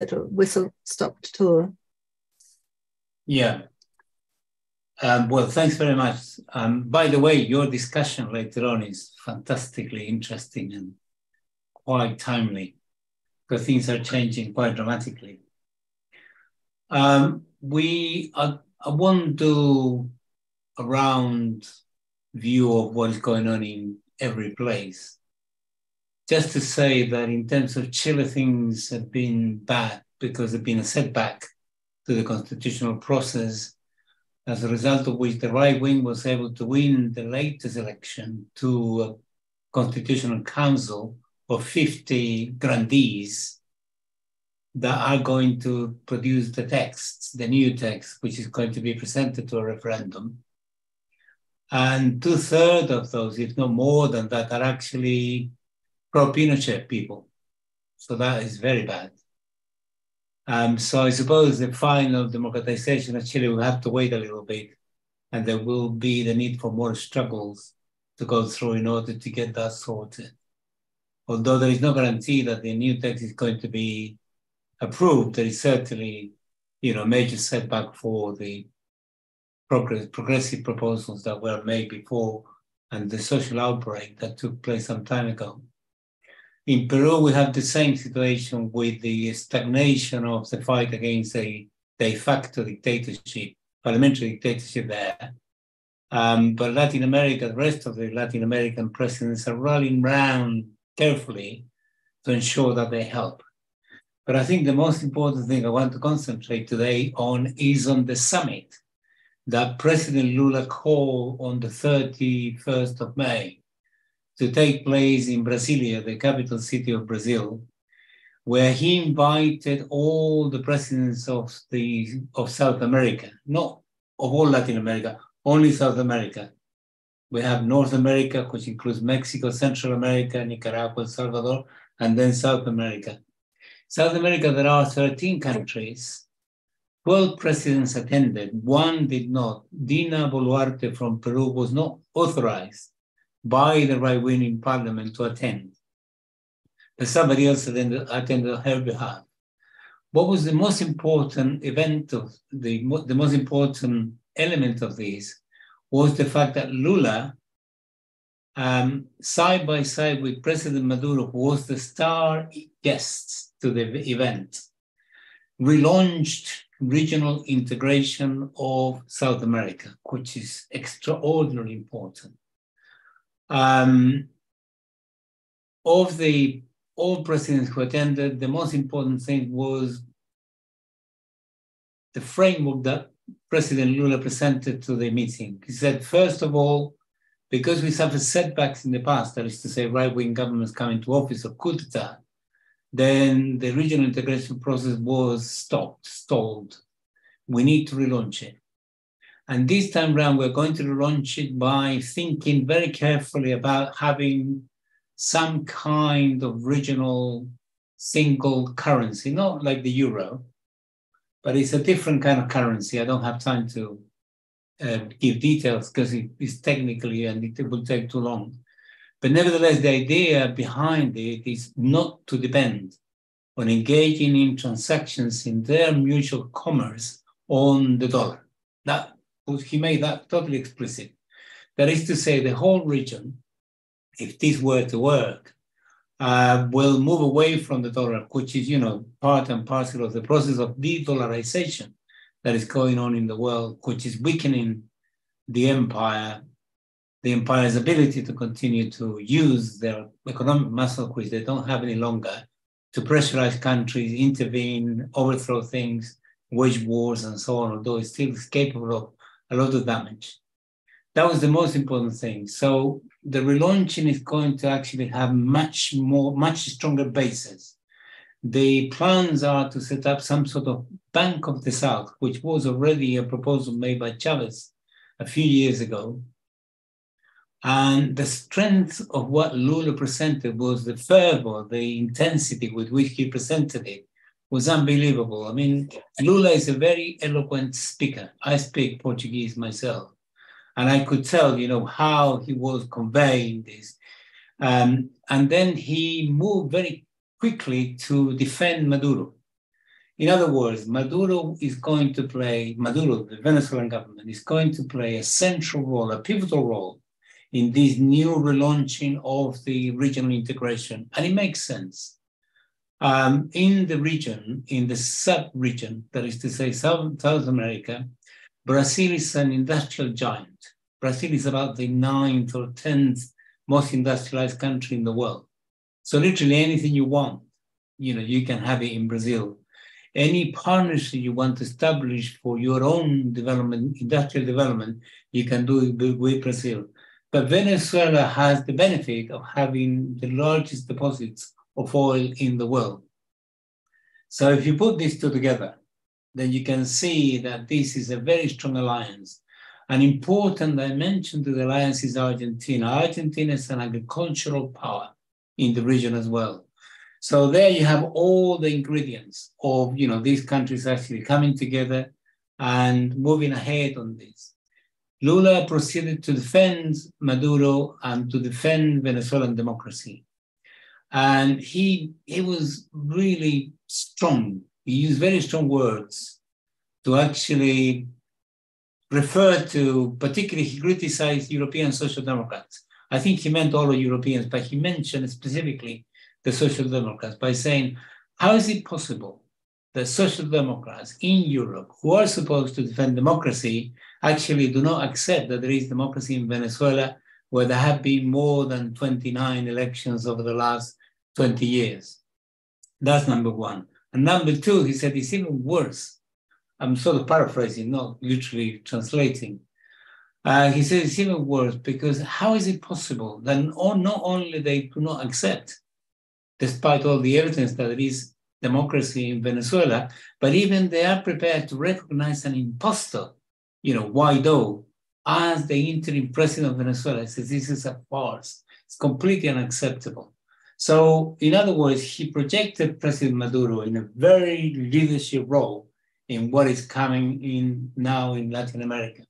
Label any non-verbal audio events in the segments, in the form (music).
whistle stop tour. Yeah. Um, well, thanks very much. Um, by the way, your discussion later on is fantastically interesting and quite timely because things are changing quite dramatically. Um, we, I, I won't do a round view of what is going on in every place. Just to say that in terms of Chile, things have been bad because there's been a setback to the constitutional process as a result of which the right wing was able to win the latest election to a constitutional council of 50 grandees that are going to produce the text, the new text, which is going to be presented to a referendum. And two thirds of those, if not more than that, are actually pro Pinochet people. So that is very bad. Um, so I suppose the final democratization of Chile will have to wait a little bit, and there will be the need for more struggles to go through in order to get that sorted. Although there is no guarantee that the new text is going to be approved, there is certainly, you know, a major setback for the progress, progressive proposals that were made before and the social outbreak that took place some time ago. In Peru, we have the same situation with the stagnation of the fight against a de facto dictatorship, parliamentary dictatorship there. Um, but Latin America, the rest of the Latin American presidents are rallying around carefully to ensure that they help. But I think the most important thing I want to concentrate today on is on the summit that President Lula called on the 31st of May to take place in Brasilia, the capital city of Brazil, where he invited all the presidents of the of South America, not of all Latin America, only South America. We have North America, which includes Mexico, Central America, Nicaragua, El Salvador, and then South America. South America, there are 13 countries. 12 presidents attended, one did not. Dina Boluarte from Peru was not authorized by the right wing in parliament to attend. But somebody else attended, attended on her behalf. What was the most important event of the, the most important element of this was the fact that Lula, um, side by side with President Maduro, was the star guest to the event, relaunched regional integration of South America, which is extraordinarily important. Um, of the all presidents who attended, the most important thing was the framework that President Lula presented to the meeting. He said, first of all, because we suffered setbacks in the past, that is to say, right wing governments coming to office or coup d'etat, then the regional integration process was stopped, stalled. We need to relaunch it. And this time around, we're going to launch it by thinking very carefully about having some kind of regional single currency, not like the euro, but it's a different kind of currency. I don't have time to uh, give details because it is technically and it will take too long. But nevertheless, the idea behind it is not to depend on engaging in transactions in their mutual commerce on the dollar. That he made that totally explicit. That is to say, the whole region, if this were to work, uh, will move away from the dollar, which is, you know, part and parcel of the process of de-dollarization that is going on in the world, which is weakening the empire, the empire's ability to continue to use their economic muscle, which they don't have any longer, to pressurize countries, intervene, overthrow things, wage wars, and so on, although it's still capable of a lot of damage. That was the most important thing. So the relaunching is going to actually have much more, much stronger bases. The plans are to set up some sort of Bank of the South, which was already a proposal made by Chavez a few years ago. And the strength of what Lula presented was the fervor, the intensity with which he presented it was unbelievable. I mean, Lula is a very eloquent speaker. I speak Portuguese myself, and I could tell, you know, how he was conveying this. Um, and then he moved very quickly to defend Maduro. In other words, Maduro is going to play, Maduro, the Venezuelan government, is going to play a central role, a pivotal role in this new relaunching of the regional integration. And it makes sense. Um, in the region, in the sub-region, that is to say South, South America, Brazil is an industrial giant. Brazil is about the ninth or tenth most industrialized country in the world. So literally anything you want, you know, you can have it in Brazil. Any partnership you want to establish for your own development, industrial development, you can do it with Brazil. But Venezuela has the benefit of having the largest deposits of oil in the world. So if you put these two together, then you can see that this is a very strong alliance. An important dimension to the alliance is Argentina. Argentina is an agricultural power in the region as well. So there you have all the ingredients of you know these countries actually coming together and moving ahead on this. Lula proceeded to defend Maduro and to defend Venezuelan democracy. And he, he was really strong. He used very strong words to actually refer to, particularly, he criticized European social democrats. I think he meant all Europeans, but he mentioned specifically the social democrats by saying, how is it possible that social democrats in Europe, who are supposed to defend democracy, actually do not accept that there is democracy in Venezuela, where there have been more than 29 elections over the last 20 years? That's number one. And number two, he said it's even worse. I'm sort of paraphrasing, not literally translating. Uh, he says it's even worse because how is it possible that not only they do not accept, despite all the evidence that there is democracy in Venezuela, but even they are prepared to recognize an impostor, you know, Guaido, as the interim president of Venezuela. Says this is a farce. It's completely unacceptable. So, in other words, he projected President Maduro in a very leadership role in what is coming in now in Latin America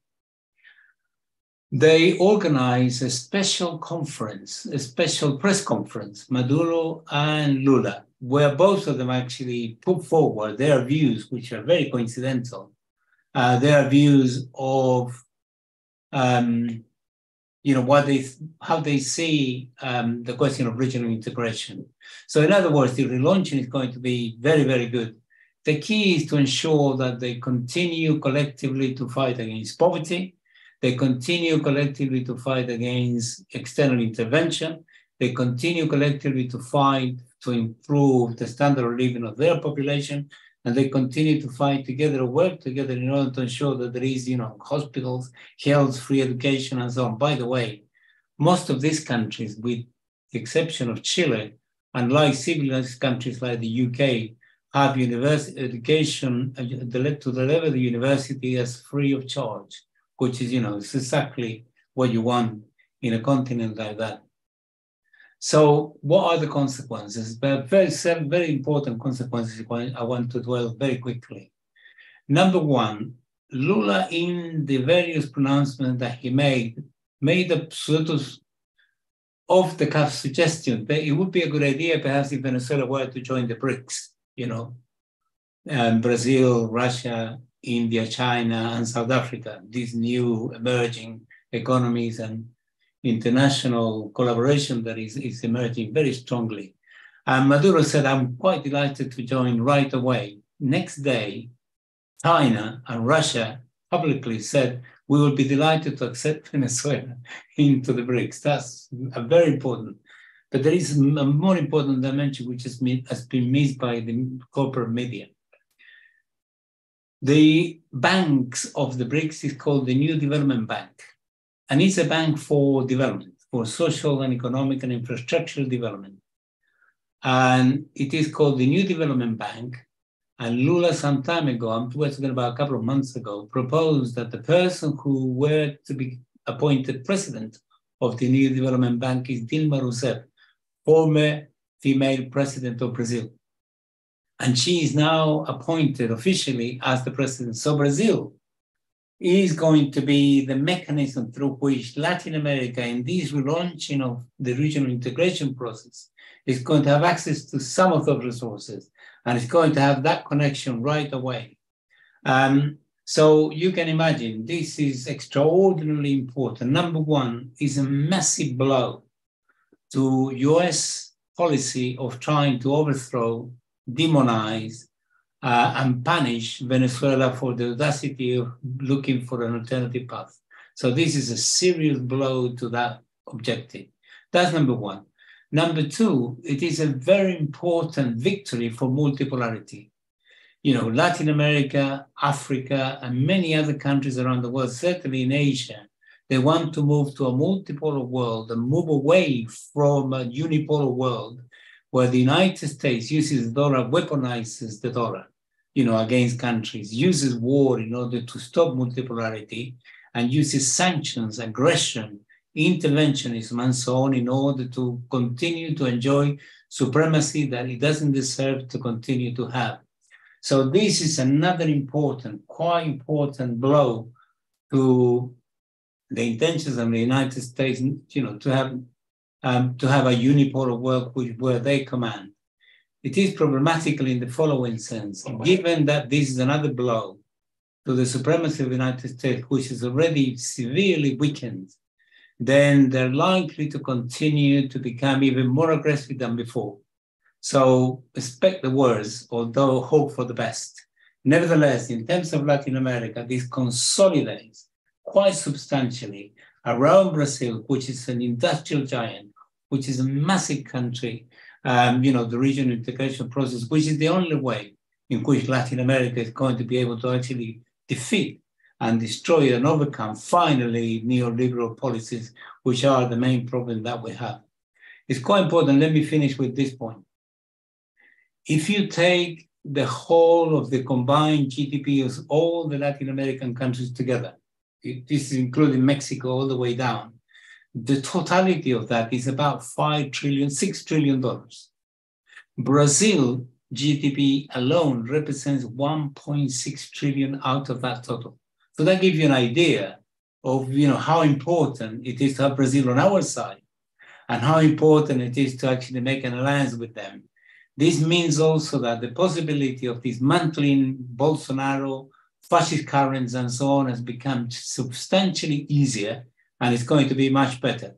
they organized a special conference, a special press conference, Maduro and Lula, where both of them actually put forward their views, which are very coincidental, uh, their views of, um, you know, what they, how they see um, the question of regional integration. So, in other words, the relaunching is going to be very, very good. The key is to ensure that they continue collectively to fight against poverty, they continue collectively to fight against external intervention. They continue collectively to fight to improve the standard of living of their population. And they continue to fight together, work together in order to ensure that there is, you know, hospitals, health, free education, and so on. By the way, most of these countries, with the exception of Chile, unlike civilized countries like the UK, have university education uh, to the level of the university as free of charge which is, you know, it's exactly what you want in a continent like that. So what are the consequences? But very, very important consequences I want to dwell very quickly. Number one, Lula in the various pronouncements that he made, made a sort of off the cuff suggestion that it would be a good idea perhaps if Venezuela were to join the BRICS, you know, and Brazil, Russia, India, China, and South Africa, these new emerging economies and international collaboration that is, is emerging very strongly. And Maduro said, I'm quite delighted to join right away. Next day, China and Russia publicly said, we will be delighted to accept (laughs) Venezuela into the BRICS. That's very important. But there is a more important dimension which has been missed by the corporate media. The banks of the BRICS is called the New Development Bank, and it's a bank for development, for social and economic and infrastructural development. And it is called the New Development Bank. And Lula, some time ago, I'm talking about a couple of months ago, proposed that the person who were to be appointed president of the New Development Bank is Dilma Rousseff, former female president of Brazil and she is now appointed officially as the president. So Brazil is going to be the mechanism through which Latin America, in this relaunching of the regional integration process, is going to have access to some of those resources. And it's going to have that connection right away. Um, so you can imagine this is extraordinarily important. Number one is a massive blow to US policy of trying to overthrow, demonize, uh, and punish Venezuela for the audacity of looking for an alternative path. So this is a serious blow to that objective. That's number one. Number two, it is a very important victory for multipolarity you know, Latin America, Africa, and many other countries around the world, certainly in Asia, they want to move to a multipolar world and move away from a unipolar world where the United States uses the dollar, weaponizes the dollar, you know, against countries, uses war in order to stop multipolarity, and uses sanctions, aggression, interventionism, and so on in order to continue to enjoy supremacy that it doesn't deserve to continue to have. So this is another important, quite important blow to the intentions of the United States, you know, to have um, to have a unipolar world which, where they command. It is problematical in the following sense, given that this is another blow to the supremacy of the United States, which is already severely weakened, then they're likely to continue to become even more aggressive than before. So expect the worst, although hope for the best. Nevertheless, in terms of Latin America, this consolidates quite substantially around Brazil, which is an industrial giant, which is a massive country, um, you know, the regional integration process, which is the only way in which Latin America is going to be able to actually defeat and destroy and overcome finally neoliberal policies, which are the main problem that we have. It's quite important. Let me finish with this point. If you take the whole of the combined GDP of all the Latin American countries together, this is including Mexico all the way down, the totality of that is about five trillion, six trillion dollars. Brazil GDP alone represents 1.6 trillion out of that total. So that gives you an idea of you know how important it is to have Brazil on our side and how important it is to actually make an alliance with them this means also that the possibility of dismantling Bolsonaro, fascist currents, and so on has become substantially easier and it's going to be much better.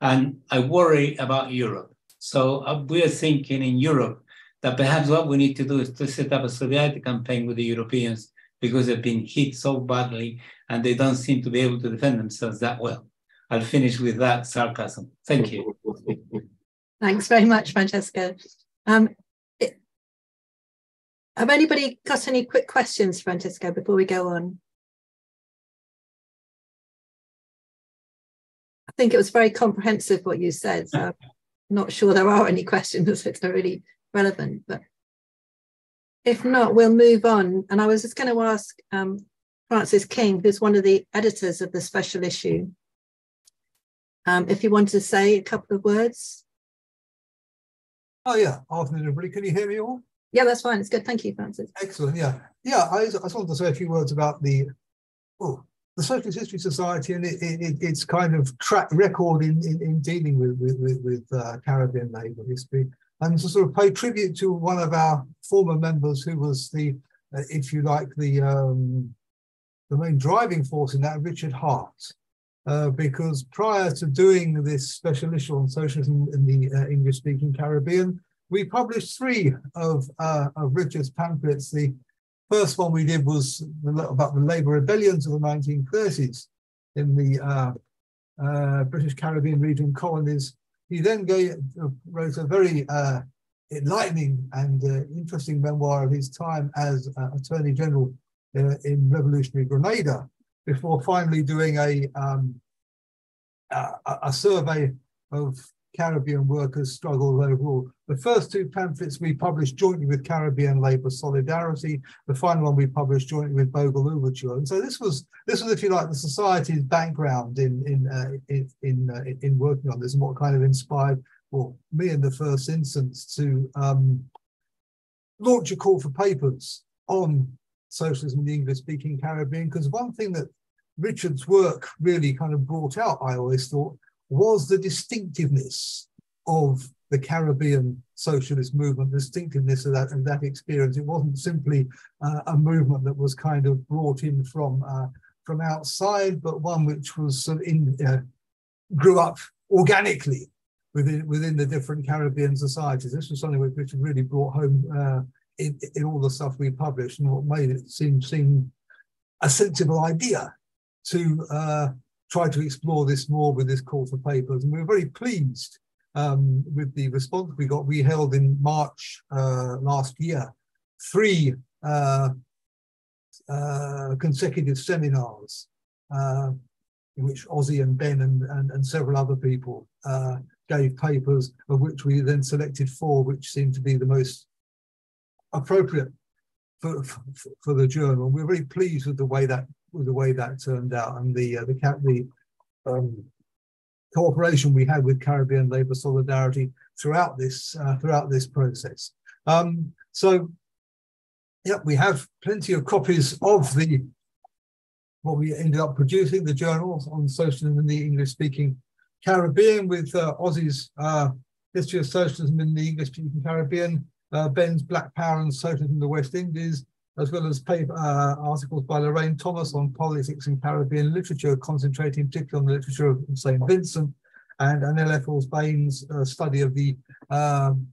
And I worry about Europe. So uh, we are thinking in Europe that perhaps what we need to do is to set up a solidarity campaign with the Europeans because they've been hit so badly and they don't seem to be able to defend themselves that well. I'll finish with that sarcasm. Thank you. (laughs) Thanks very much, Francesco. Um, have anybody got any quick questions, Francesco, before we go on? I think it was very comprehensive what you said. So I'm not sure there are any questions (laughs) that are really relevant, but if not, we'll move on. And I was just going to ask um, Francis King, who's one of the editors of the special issue, um, if you wanted to say a couple of words. Oh yeah, afternoon everybody. Can you hear me all? Yeah, that's fine. It's good. Thank you, Francis. Excellent. Yeah. Yeah. I, I just wanted to say a few words about the, oh, the Socialist History Society and it, it, its kind of track record in, in, in dealing with, with, with, uh, Caribbean labour history. And to sort of pay tribute to one of our former members who was the, uh, if you like, the, um, the main driving force in that, Richard Hart. Uh, because prior to doing this special issue on socialism in the uh, English speaking Caribbean, we published three of, uh, of Richard's pamphlets. The first one we did was about the labor rebellions of the 1930s in the uh, uh, British Caribbean region colonies. He then gave, uh, wrote a very uh, enlightening and uh, interesting memoir of his time as Attorney General in revolutionary Grenada before finally doing a, um, a, a survey of Caribbean workers' struggle overall. The first two pamphlets we published jointly with Caribbean Labour Solidarity. The final one we published jointly with Bogle-L'Ouverture. And so this was this was, if you like, the society's background in in uh, in in, uh, in, working on this and what kind of inspired well me in the first instance to um, launch a call for papers on socialism in the English-speaking Caribbean. Because one thing that Richard's work really kind of brought out, I always thought, was the distinctiveness of the Caribbean socialist movement, the distinctiveness of that, of that experience. It wasn't simply uh, a movement that was kind of brought in from uh, from outside, but one which was sort of in, uh, grew up organically within within the different Caribbean societies. This was something which, which really brought home uh, in, in all the stuff we published and what made it seem seem a sensible idea to uh, try to explore this more with this call for papers. And we were very pleased um, with the response we got. We held in March uh, last year three uh, uh consecutive seminars uh, in which Ozzi and Ben and, and, and several other people uh, gave papers, of which we then selected four, which seemed to be the most appropriate for, for, for the journal. We're very pleased with the way that the way that turned out and the uh, the the um, cooperation we had with Caribbean Labour Solidarity throughout this uh, throughout this process. Um, so, yeah, we have plenty of copies of the what we ended up producing, the journals on socialism in the English-speaking Caribbean, with uh, Ozzi's uh, history of socialism in the English-speaking Caribbean, uh, Ben's Black Power and Socialism in the West Indies, as well as paper, uh, articles by Lorraine Thomas on politics and Caribbean literature, concentrating particularly on the literature of St. Vincent, and Anel Eccles-Baines' uh, study of the um,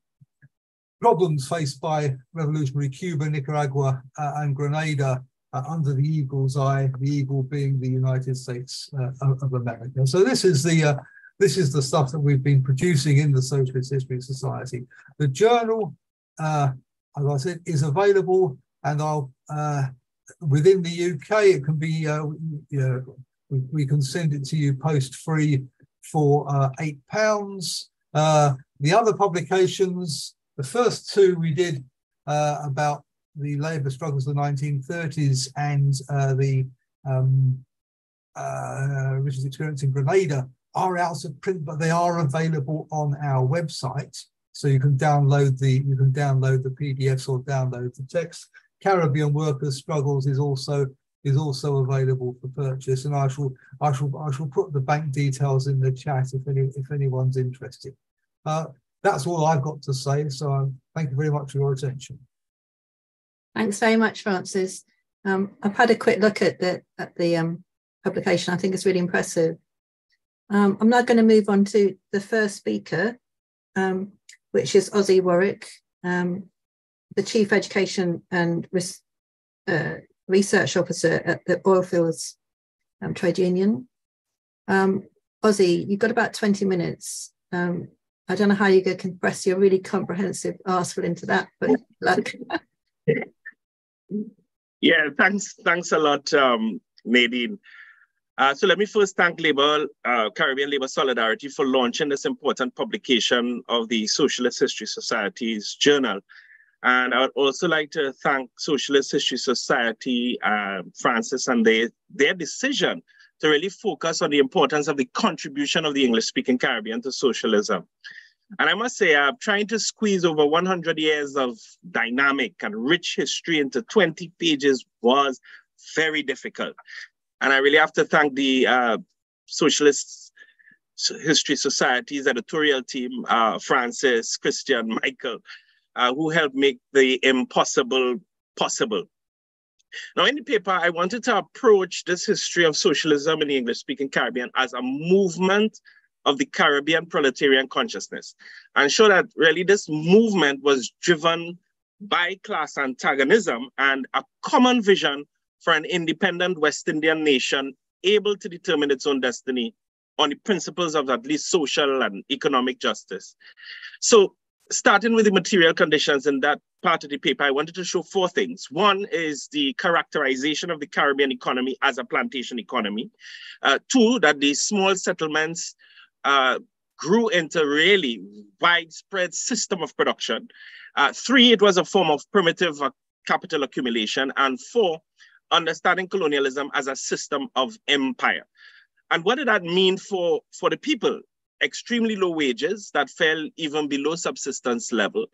problems faced by revolutionary Cuba, Nicaragua, uh, and Grenada uh, under the eagle's eye, the eagle being the United States uh, of America. So this is the uh, this is the stuff that we've been producing in the Socialist History Society. The journal, uh, as I said, is available and I'll uh, within the UK it can be uh, we, we, can send it to you post free for uh, eight pounds. Uh, the other publications, the first two we did uh, about the labour struggles of the 1930s and uh, the um, Richard's experience in Grenada are out of print, but they are available on our website. So you can download the you can download the PDFs or download the text. Caribbean workers' struggles is also is also available for purchase, and I shall I shall I shall put the bank details in the chat if any if anyone's interested. Uh, that's all I've got to say. So um, thank you very much for your attention. Thanks very much, Francis. Um, I've had a quick look at the at the um, publication. I think it's really impressive. Um, I'm now going to move on to the first speaker, um, which is Ozzi Warwick. Um, the Chief Education and uh, Research Officer at the Oilfields um, Trade Union. Um, Ozzi, you've got about 20 minutes. Um, I don't know how going to compress your really comprehensive article into that, but luck. (laughs) yeah, thanks, thanks a lot, um, Nadine. Uh, so let me first thank Labour, uh, Caribbean Labour Solidarity for launching this important publication of the Socialist History Society's journal. And I would also like to thank Socialist History Society, uh, Francis, and they, their decision to really focus on the importance of the contribution of the English-speaking Caribbean to socialism. And I must say, I'm trying to squeeze over 100 years of dynamic and rich history into 20 pages was very difficult. And I really have to thank the uh, Socialist History Society's editorial team, uh, Francis, Christian, Michael, uh, who helped make the impossible possible. Now, in the paper, I wanted to approach this history of socialism in the English speaking Caribbean as a movement of the Caribbean proletarian consciousness and show that really this movement was driven by class antagonism and a common vision for an independent West Indian nation able to determine its own destiny on the principles of at least social and economic justice. So starting with the material conditions in that part of the paper, I wanted to show four things. One is the characterization of the Caribbean economy as a plantation economy. Uh, two, that the small settlements uh, grew into really widespread system of production. Uh, three, it was a form of primitive uh, capital accumulation. And four, understanding colonialism as a system of empire. And what did that mean for, for the people? Extremely low wages that fell even below subsistence level.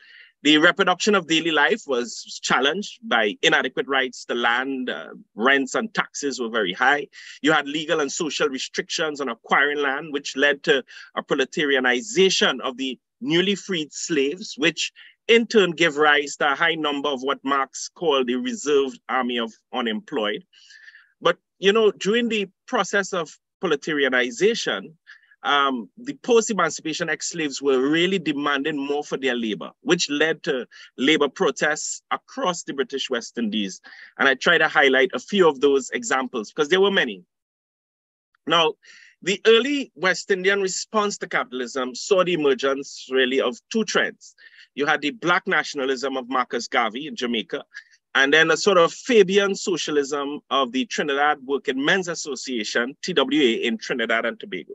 The reproduction of daily life was challenged by inadequate rights to land, uh, rents and taxes were very high. You had legal and social restrictions on acquiring land, which led to a proletarianization of the newly freed slaves, which in turn gave rise to a high number of what Marx called the reserved army of unemployed. But, you know, during the process of proletarianization, um, the post-emancipation ex-slaves were really demanding more for their labor, which led to labor protests across the British West Indies. And I try to highlight a few of those examples because there were many. Now, the early West Indian response to capitalism saw the emergence really of two trends. You had the Black nationalism of Marcus Garvey in Jamaica, and then a sort of Fabian socialism of the Trinidad Working Men's Association, TWA, in Trinidad and Tobago.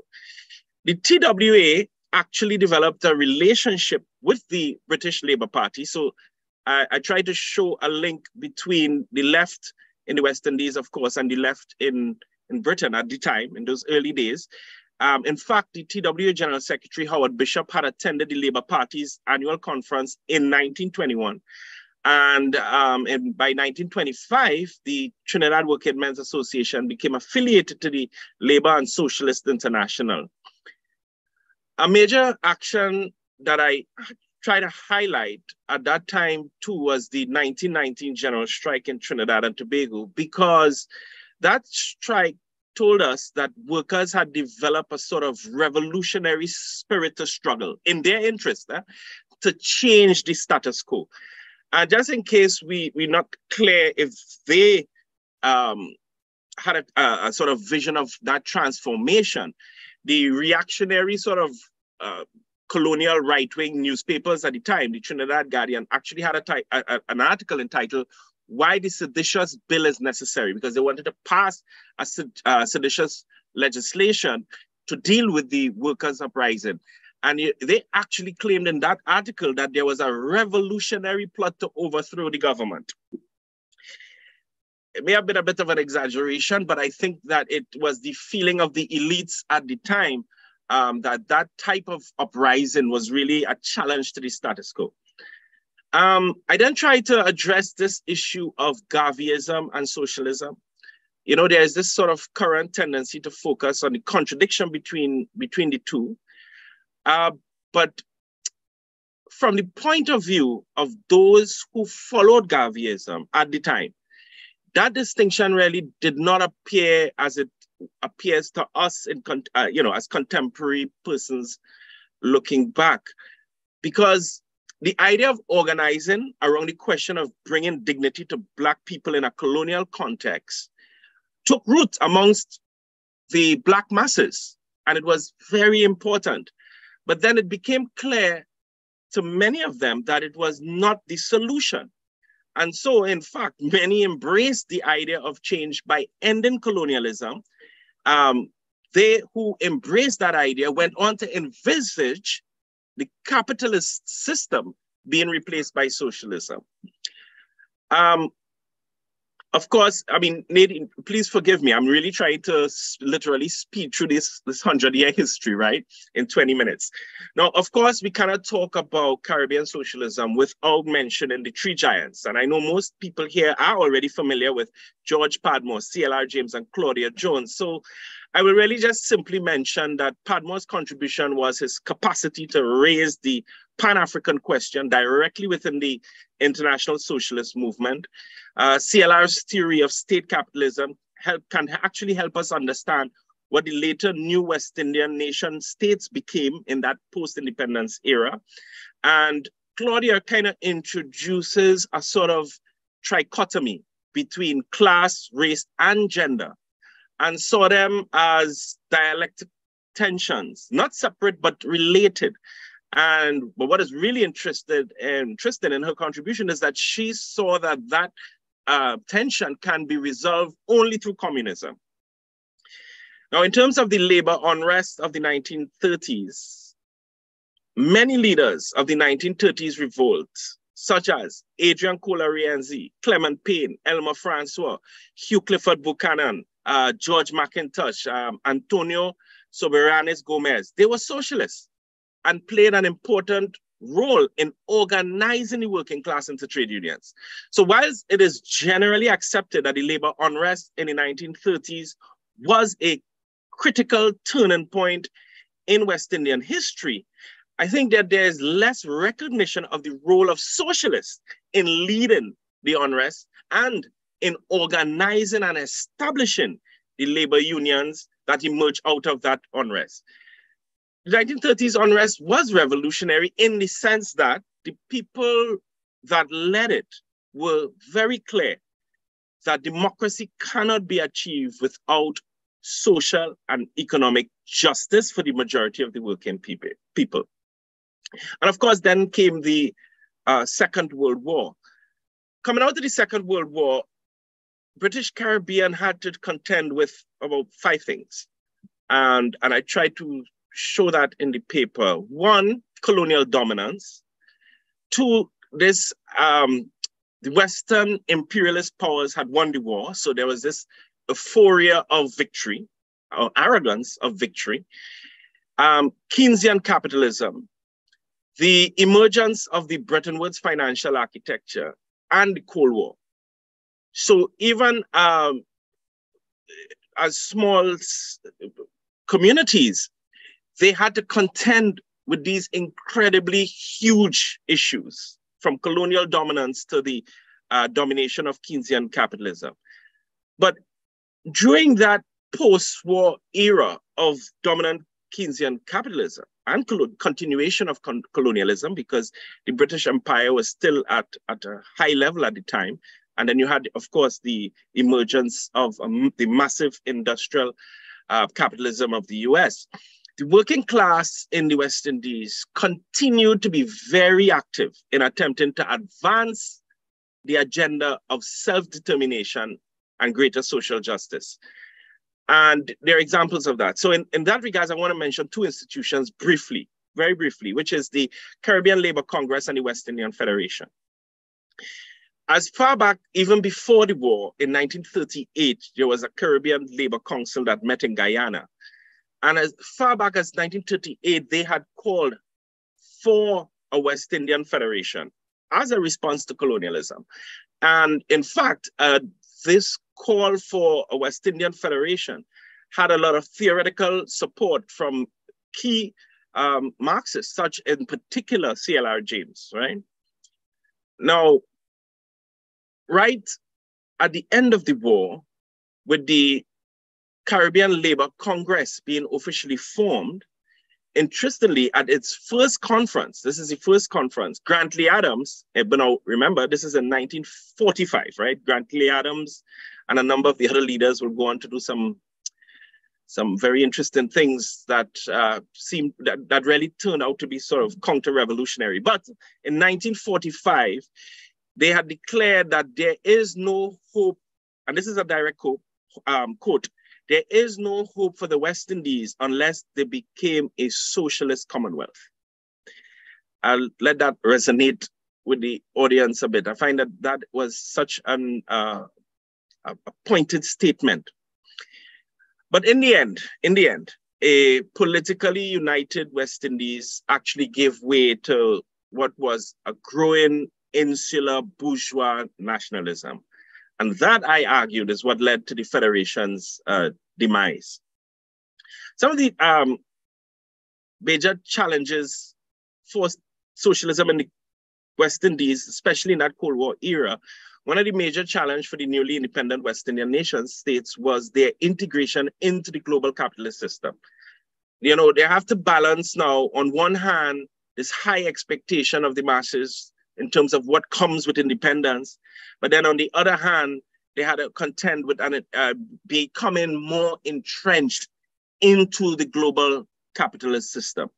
The TWA actually developed a relationship with the British Labour Party. So I, I tried to show a link between the left in the West Indies, of course, and the left in, in Britain at the time, in those early days. Um, in fact, the TWA General Secretary Howard Bishop had attended the Labour Party's annual conference in 1921. And, um, and by 1925, the Trinidad Working Men's Association became affiliated to the Labour and Socialist International. A major action that I try to highlight at that time too was the 1919 general strike in Trinidad and Tobago because that strike told us that workers had developed a sort of revolutionary spirit to struggle in their interest eh, to change the status quo. And just in case we, we're not clear if they um, had a, a, sort of vision of that transformation, the reactionary sort of uh, colonial right-wing newspapers at the time, the Trinidad Guardian, actually had a, a, an article entitled "Why the Seditious Bill is Necessary," because they wanted to pass a uh, seditious legislation to deal with the workers' uprising. And they actually claimed in that article that there was a revolutionary plot to overthrow the government. It may have been a bit of an exaggeration, but I think that it was the feeling of the elites at the time um, that that type of uprising was really a challenge to the status quo. Um, I then tried to address this issue of Garveyism and socialism. You know, there's this sort of current tendency to focus on the contradiction between, between the two. Uh, but from the point of view of those who followed Garveyism at the time, that distinction really did not appear as it appears to us in uh, you know as contemporary persons looking back. Because the idea of organizing around the question of bringing dignity to black people in a colonial context took root amongst the black masses and it was very important. But then it became clear to many of them that it was not the solution and so in fact (laughs) many embraced the idea of change by ending colonialism um, they who embraced that idea went on to envisage the capitalist system being replaced by socialism. Um, of course, I mean, Nadine, please forgive me. I'm really trying to literally speed through this, this 100 year history, right, in 20 minutes. Now, of course, we cannot talk about Caribbean socialism without mentioning the three giants. And I know most people here are already familiar with George Padmore, CLR James, and Claudia Jones. So I will really just simply mention that Padmore's contribution was his capacity to raise the Pan African question directly within the international socialist movement. Uh, CLR's theory of state capitalism help, can actually help us understand what the later new West Indian nation states became in that post independence era. And Claudia kind of introduces a sort of trichotomy between class, race, and gender and saw them as dialectic tensions, not separate but related. And but what is really interested interesting in her contribution is that she saw that that uh, tension can be resolved only through communism. Now, in terms of the labor unrest of the 1930s, many leaders of the 1930s revolt, such as Adrian Cola Rienzi, Clement Payne, Elma Francois, Hugh Clifford Buchanan, uh, George McIntosh, um, Antonio Soberanis Gomez. They were socialists and played an important role in organizing the working class into trade unions. So whilst it is generally accepted that the labor unrest in the 1930s was a critical turning point in West Indian history, I think that there's less recognition of the role of socialists in leading the unrest and in organizing and establishing the labor unions that emerged out of that unrest. The 1930s unrest was revolutionary in the sense that the people that led it were very clear that democracy cannot be achieved without social and economic justice for the majority of the working people. And of course, then came the uh, Second World War. Coming out of the Second World War, British Caribbean had to contend with about five things. And, and I tried to show that in the paper. One, colonial dominance. Two, this um, the Western imperialist powers had won the war, so there was this euphoria of victory, or arrogance of victory. Um, Keynesian capitalism, the emergence of the Bretton Woods financial architecture, and the Cold War. So even um, as small communities, they had to contend with these incredibly huge issues from colonial dominance to the uh, domination of Keynesian capitalism. But during that post-war era of dominant Keynesian capitalism and continuation of con colonialism, because the British Empire was still at, at a high level at the time. And then you had, of course, the emergence of um, the massive industrial uh, capitalism of the US the working class in the West Indies continued to be very active in attempting to advance the agenda of self-determination and greater social justice. And there are examples of that. So in, in that regard, I want to mention two institutions briefly, very briefly, which is the Caribbean Labor Congress and the West Indian Federation. As far back, even before the war, in 1938, there was a Caribbean Labor Council that met in Guyana and as far back as 1938, they had called for a West Indian Federation as a response to colonialism. And in fact, uh, this call for a West Indian Federation had a lot of theoretical support from key um, Marxists, such in particular CLR James, right? Now, right at the end of the war, with the Caribbean Labor Congress being officially formed, interestingly, at its first conference, this is the first conference, Grantley Adams, eh, but now remember, this is in 1945, right? Grantley Adams and a number of the other leaders will go on to do some some very interesting things that uh, that, that really turned out to be sort of counter-revolutionary. But in 1945, they had declared that there is no hope, and this is a direct quote, um, quote there is no hope for the West Indies unless they became a socialist commonwealth. I'll let that resonate with the audience a bit. I find that that was such an uh, a pointed statement. But in the end, in the end, a politically united West Indies actually gave way to what was a growing insular bourgeois nationalism. And that, I argued, is what led to the Federation's uh, demise. Some of the um, major challenges for socialism in the West Indies, especially in that Cold War era, one of the major challenges for the newly independent West Indian nation states was their integration into the global capitalist system. You know, they have to balance now, on one hand, this high expectation of the masses in terms of what comes with independence. But then on the other hand, they had to contend with and uh, becoming more entrenched into the global capitalist system.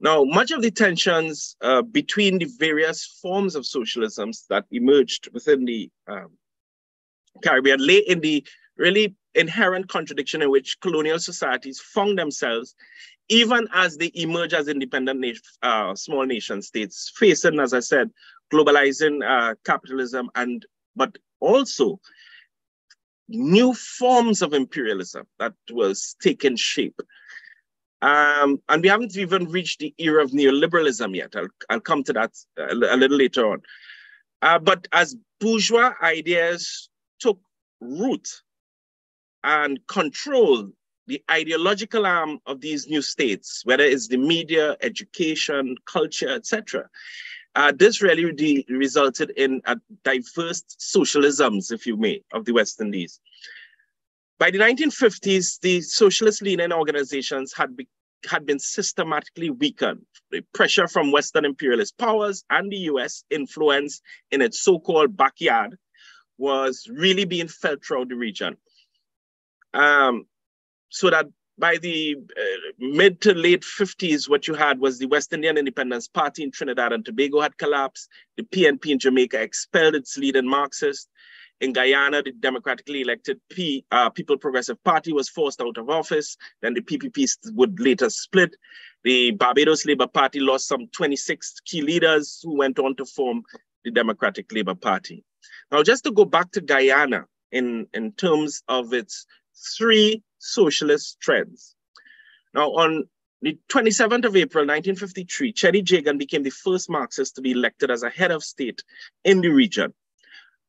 Now, much of the tensions uh, between the various forms of socialisms that emerged within the um, Caribbean lay in the really inherent contradiction in which colonial societies found themselves even as they emerge as independent uh, small nation states, facing, as I said, globalizing uh, capitalism, and but also new forms of imperialism that was taking shape. Um, and we haven't even reached the era of neoliberalism yet. I'll, I'll come to that a, a little later on. Uh, but as bourgeois ideas took root and controlled the ideological arm of these new states, whether it's the media, education, culture, etc., uh, this really de- resulted in a diverse socialisms, if you may, of the West Indies. By the 1950s, the socialist leaning organizations had, be- had been systematically weakened. The pressure from Western imperialist powers and the US influence in its so called backyard was really being felt throughout the region. Um, so that by the uh, mid to late 50s, what you had was the West Indian Independence Party in Trinidad and Tobago had collapsed. The PNP in Jamaica expelled its leading Marxist. In Guyana, the democratically elected P, uh, People Progressive Party was forced out of office. Then the PPP would later split. The Barbados Labour Party lost some 26 key leaders who went on to form the Democratic Labour Party. Now, just to go back to Guyana in, in terms of its three socialist trends. Now, on the 27th of April, 1953, Cheddi Jagan became the first Marxist to be elected as a head of state in the region.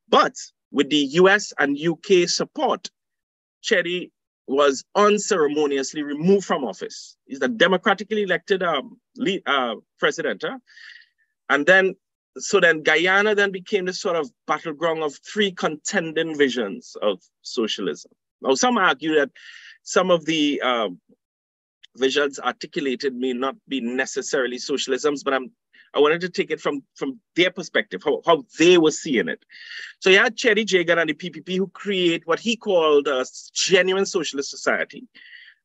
But with the US and UK support, Cheddi was unceremoniously removed from office. He's the democratically elected um, lead, uh, president. Huh? And then, so then Guyana then became the sort of battleground of three contending visions of socialism. Now, some argue that some of the um, visions articulated may not be necessarily socialisms, but I'm I wanted to take it from, from their perspective, how, how they were seeing it. So you had Cheddi Jagan and the PPP who create what he called a genuine socialist society.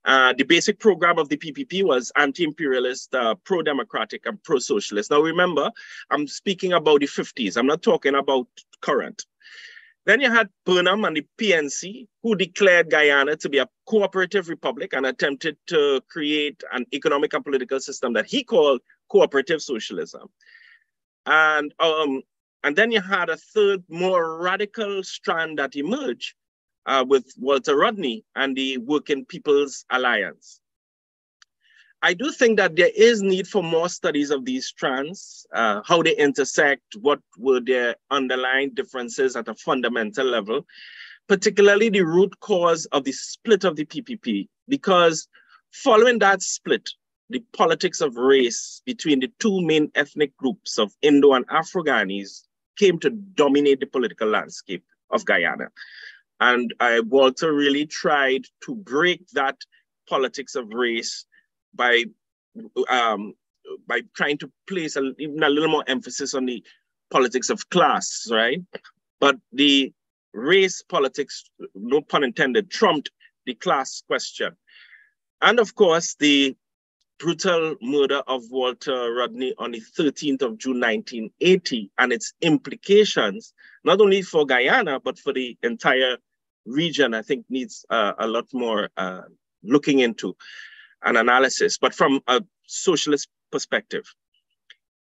Uh, the basic program of the PPP was anti-imperialist, uh, pro-democratic, and pro-socialist. Now remember, I'm speaking about the 50s. I'm not talking about current. Then you had Burnham and the PNC, who declared Guyana to be a cooperative republic and attempted to create an economic and political system that he called cooperative socialism. And, um, and then you had a third, more radical strand that emerged uh, with Walter Rodney and the Working People's Alliance. I do think that there is need for more studies of these strands, uh, how they intersect, what were their underlying differences at a fundamental level, particularly the root cause of the split of the PPP, because following that split, the politics of race between the two main ethnic groups of Indo and Afro Guyanese came to dominate the political landscape of Guyana. And uh, Walter really tried to break that politics of race by um, by trying to place a, even a little more emphasis on the politics of class, right? But the race politics, no pun intended, trumped the class question. And of course, the brutal murder of Walter Rodney on the 13th of June 1980 and its implications, not only for Guyana, but for the entire region, I think needs uh, a lot more uh, looking into an analysis, but from a socialist perspective.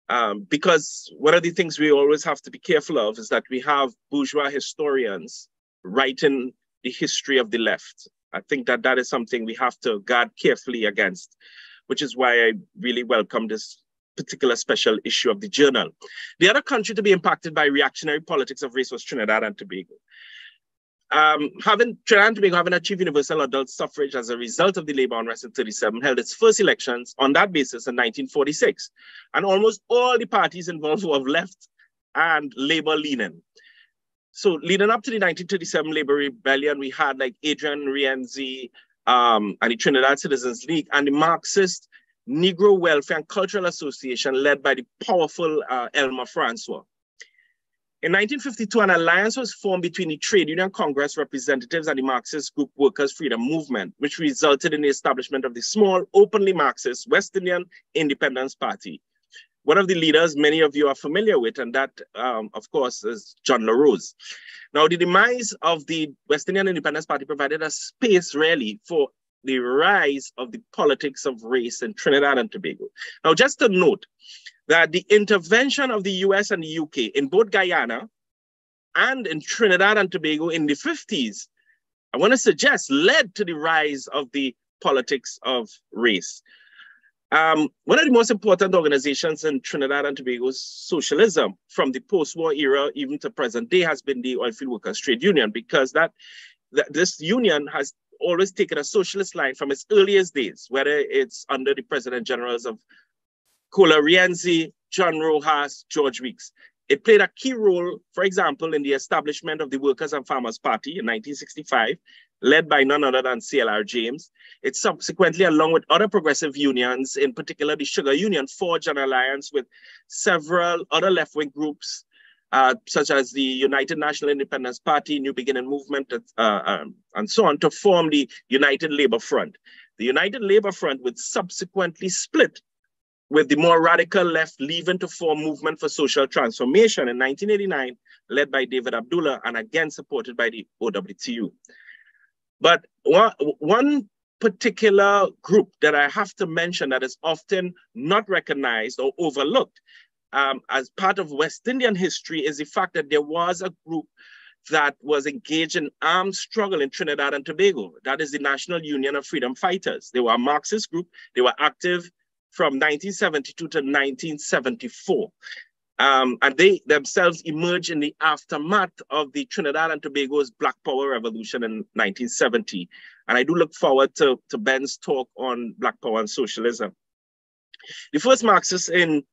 Um, because one of the things we always have to be careful of is that we have bourgeois historians writing the history of the left. I think that that is something we have to guard carefully against, which is why I really welcome this particular special issue of the journal. The other country to be impacted by reactionary politics of race was Trinidad and Tobago um, having Trinidad and Tobago having achieved universal adult suffrage as a result of the labor unrest in 37 held its first elections on that basis in 1946. And almost all the parties involved (laughs) were left and labor leaning. So leading up to the 1937 labor rebellion, we had like Adrian Rienzi um, and the Trinidad Citizens League and the Marxist Negro Welfare and Cultural Association led by the powerful uh, Elma Francois. In 1952, an alliance was formed between the Trade Union Congress representatives and the Marxist Group Workers' Freedom Movement, which resulted in the establishment of the small, openly Marxist West Indian Independence Party. One of the leaders many of you are familiar with, and that, um, of course, is John LaRose. Now, the demise of the West Indian Independence Party provided a space, really, for the rise of the politics of race in Trinidad and Tobago. Now, just a note, that the intervention of the US and the UK in both Guyana and in Trinidad and Tobago in the 50s, I want to suggest led to the rise of the politics of race. Um, one of the most important organizations in Trinidad and Tobago's socialism from the post-war era even to present day has been the Oilfield Workers Trade Union because that, that this union has always taken a socialist line from its earliest days, whether it's under the President Generals of Cola Rienzi, John Rojas, George Weeks. It played a key role, for example, in the establishment of the Workers and Farmers Party in 1965, led by none other than CLR James. It subsequently, along with other progressive unions, in particular the Sugar Union, forged an alliance with several other left-wing groups, uh, such as the United National Independence Party, New Beginning Movement, uh, um, and so on, to form the United Labour Front. The United Labour Front would subsequently split with the more radical left leaving to form Movement for Social Transformation in 1989, led by David Abdullah and again supported by the OWTU. But one, one particular group that I have to mention that is often not recognized or overlooked um, as part of West Indian history is the fact that there was a group that was engaged in armed struggle in Trinidad and Tobago. That is the National Union of Freedom Fighters. They were a Marxist group. They were active from 1972 to 1974. Um, and they themselves emerged in the aftermath of the Trinidad and Tobago's Black Power Revolution in 1970. And I do look forward to, to Ben's talk on Black Power and socialism. The first Marxists in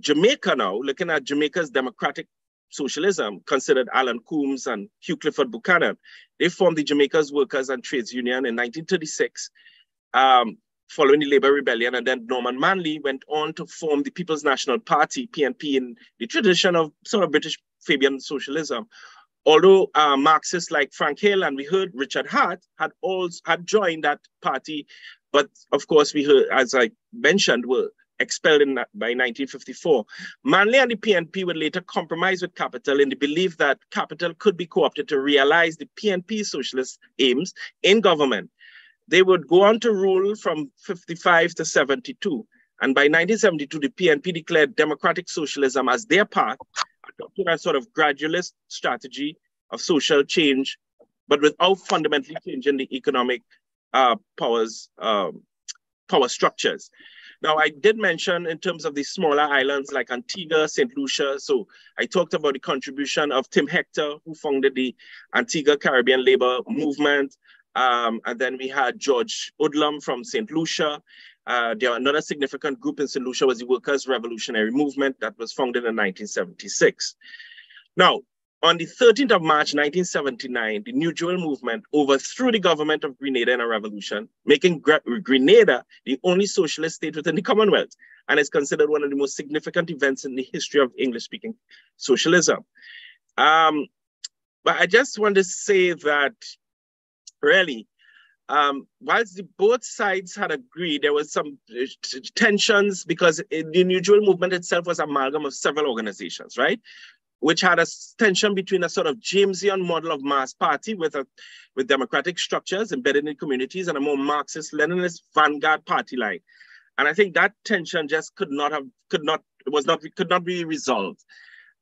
Jamaica now, looking at Jamaica's democratic socialism, considered Alan Coombs and Hugh Clifford Buchanan. They formed the Jamaica's Workers and Trades Union in 1936. Um, following the labor rebellion. And then Norman Manley went on to form the People's National Party, PNP, in the tradition of sort of British Fabian socialism. Although uh, Marxists like Frank Hill and we heard Richard Hart had also had joined that party, but of course we heard, as I mentioned, were expelled in, by 1954. Manley and the PNP would later compromise with capital in the belief that capital could be co-opted to realize the PNP socialist aims in government. They would go on to rule from 55 to 72. And by 1972, the PNP declared democratic socialism as their path, adopting a sort of gradualist strategy of social change, but without fundamentally changing the economic uh, powers, um, power structures. Now, I did mention in terms of the smaller islands like Antigua, St. Lucia. So I talked about the contribution of Tim Hector, who founded the Antigua Caribbean Labor Movement. Um, and then we had George Odlum from St. Lucia. Uh, there another significant group in St. Lucia was the Workers' Revolutionary Movement that was founded in 1976. Now, on the 13th of March 1979, the New Jewel movement overthrew the government of Grenada in a revolution, making Grenada the only socialist state within the Commonwealth, and is considered one of the most significant events in the history of English-speaking socialism. Um, but I just want to say that really. Um, whilst the both sides had agreed, there was some uh, tensions because the New Jewel movement itself was an amalgam of several organizations, right? Which had a tension between a sort of Jamesian model of mass party with a with democratic structures embedded in communities and a more Marxist Leninist vanguard party line. And I think that tension just could not have could not it was not could not be resolved.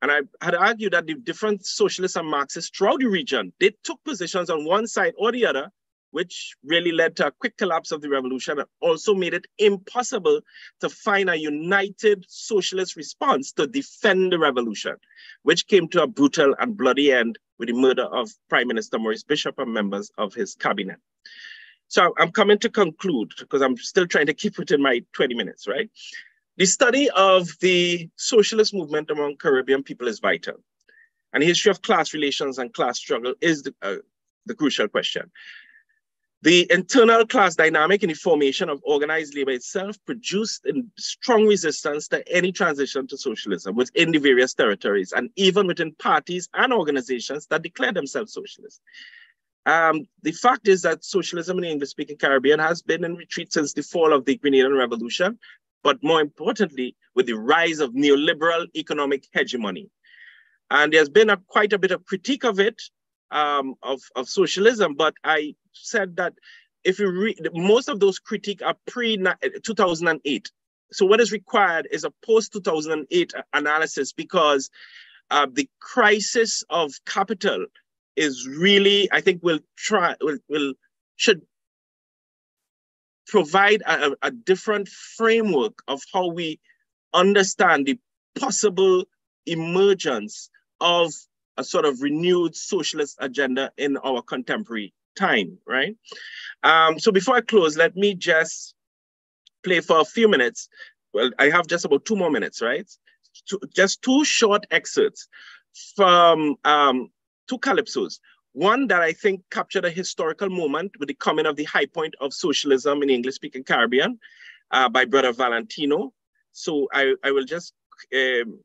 And I had argued that the different socialists and Marxists throughout the region, they took positions on one side or the other, which really led to a quick collapse of the revolution and also made it impossible to find a united socialist response to defend the revolution, which came to a brutal and bloody end with the murder of Prime Minister Maurice Bishop and members of his cabinet. So I'm coming to conclude because I'm still trying to keep within my 20 minutes, right? The study of the socialist movement among Caribbean people is vital. And the history of class relations and class struggle is the, uh, the crucial question. The internal class dynamic in the formation of organized labor itself produced strong resistance to any transition to socialism within the various territories and even within parties and organizations that declare themselves socialist. Um, the fact is that socialism in the English speaking Caribbean has been in retreat since the fall of the Grenadian Revolution, but more importantly, with the rise of neoliberal economic hegemony. And there's been a, quite a bit of critique of it, um, of, of socialism, but I said that if you read, most of those critiques are pre-2008. So what is required is a post-2008 analysis because uh, the crisis of capital is really, I think, will try, will, will should provide a, a different framework of how we understand the possible emergence of a sort of renewed socialist agenda in our contemporary time, right? Um, so before I close, let me just play for a few minutes. Well, I have just about two more minutes, right? just two short excerpts from um, two calypsos. One that I think captured a historical moment with the coming of the high point of socialism in English speaking Caribbean uh, by Brother Valentino. So I, I will just, um,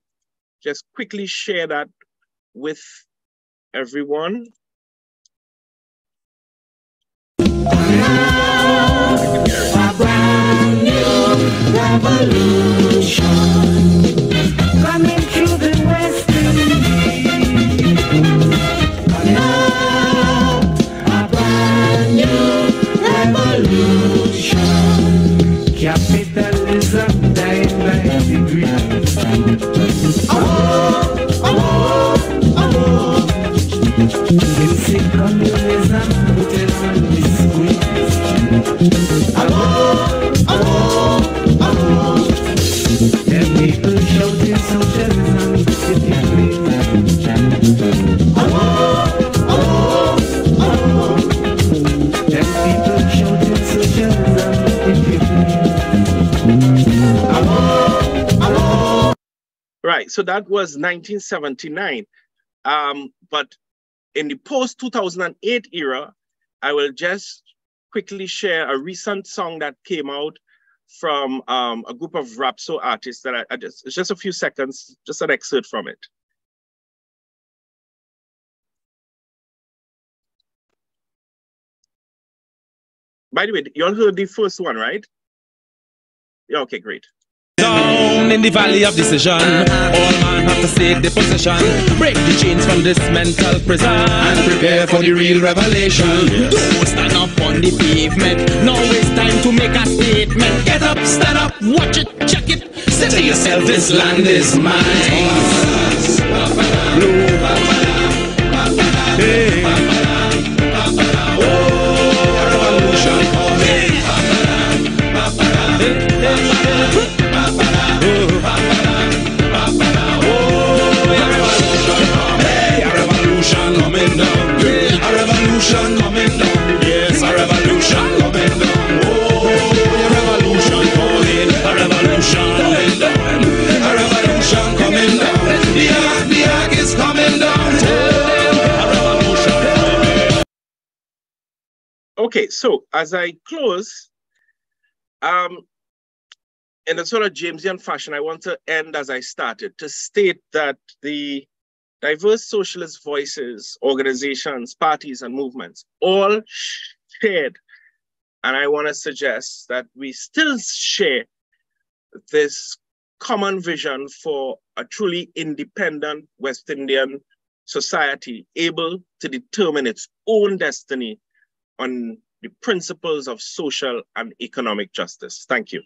just quickly share that with everyone. coming so that was 1979. Um, but in the post 2008 era, I will just quickly share a recent song that came out from um, a group of Rapso artists that I, I just, just a few seconds, just an excerpt from it. By the way, you all heard the first one, right? Yeah, okay, great. Down in the valley of decision, all man have to take the possession. Break the chains from this mental prison and prepare for the real revelation. Don't stand up on the pavement. Now it's time to make a statement. Get up, stand up, watch it, check it. Say to yourself, this land is mine. Hey. Okay, so as I close, um, in a sort of Jamesian fashion, I want to end as I started to state that the diverse socialist voices, organizations, parties, and movements all shared. And I want to suggest that we still share this common vision for a truly independent West Indian society able to determine its own destiny on the principles of social and economic justice. Thank you.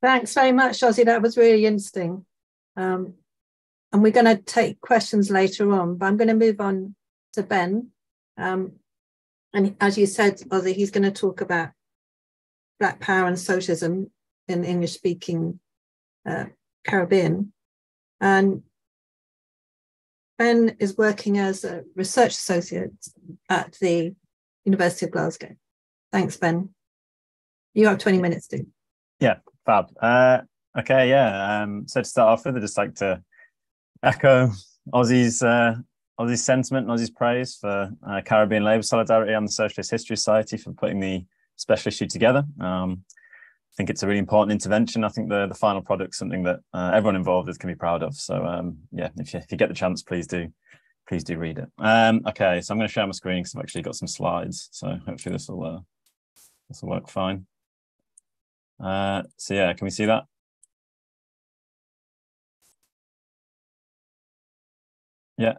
Thanks very much, Ozzi. That was really interesting. Um, and we're going to take questions later on, but I'm going to move on to Ben. Um, and as you said, Ozzi, he's going to talk about Black Power and socialism in English speaking uh, Caribbean. And Ben is working as a research associate at the University of Glasgow. Thanks, Ben. You have 20 minutes, to. Yeah, Fab. Uh, okay, yeah. Um, so to start off with, I'd just like to echo Ozzi's uh, Ozzi's sentiment and Ozzi's praise for uh, Caribbean Labour Solidarity and the Socialist History Society for putting the special issue together. Um, think it's a really important intervention. I think the the final product something that uh, everyone involved is can be proud of. So um, yeah, if you, if you get the chance, please do please do read it. Um, okay, so I'm going to share my screen because I've actually got some slides. So hopefully this will uh, this will work fine. Uh, so yeah, can we see that? Yeah.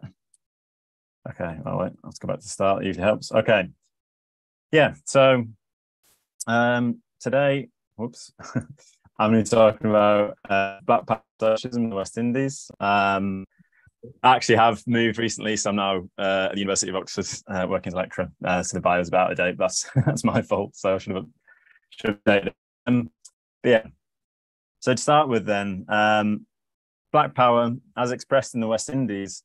Okay, all right, let's go back to start. It usually helps. Okay. Yeah, so um, today, whoops, (laughs) I'm going to be talking about uh, Black Power in the West Indies. Um, I actually have moved recently, so I'm now uh, at the University of Oxford uh, working as a lecturer. Uh, so the bio is about a date. That's (laughs) that's my fault. So I should have should have um, yeah. So to start with, then, um, Black power, as expressed in the West Indies,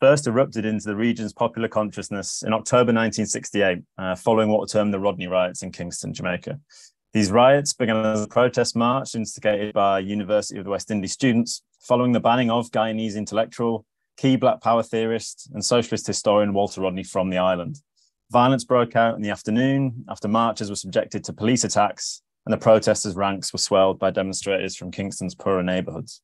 first erupted into the region's popular consciousness in October 1968, uh, following what were termed the Rodney riots in Kingston, Jamaica. These riots began as a protest march instigated by University of the West Indies students following the banning of Guyanese intellectual, key Black Power theorist, and socialist historian Walter Rodney from the island. Violence broke out in the afternoon after marchers were subjected to police attacks and the protesters' ranks were swelled by demonstrators from Kingston's poorer neighbourhoods.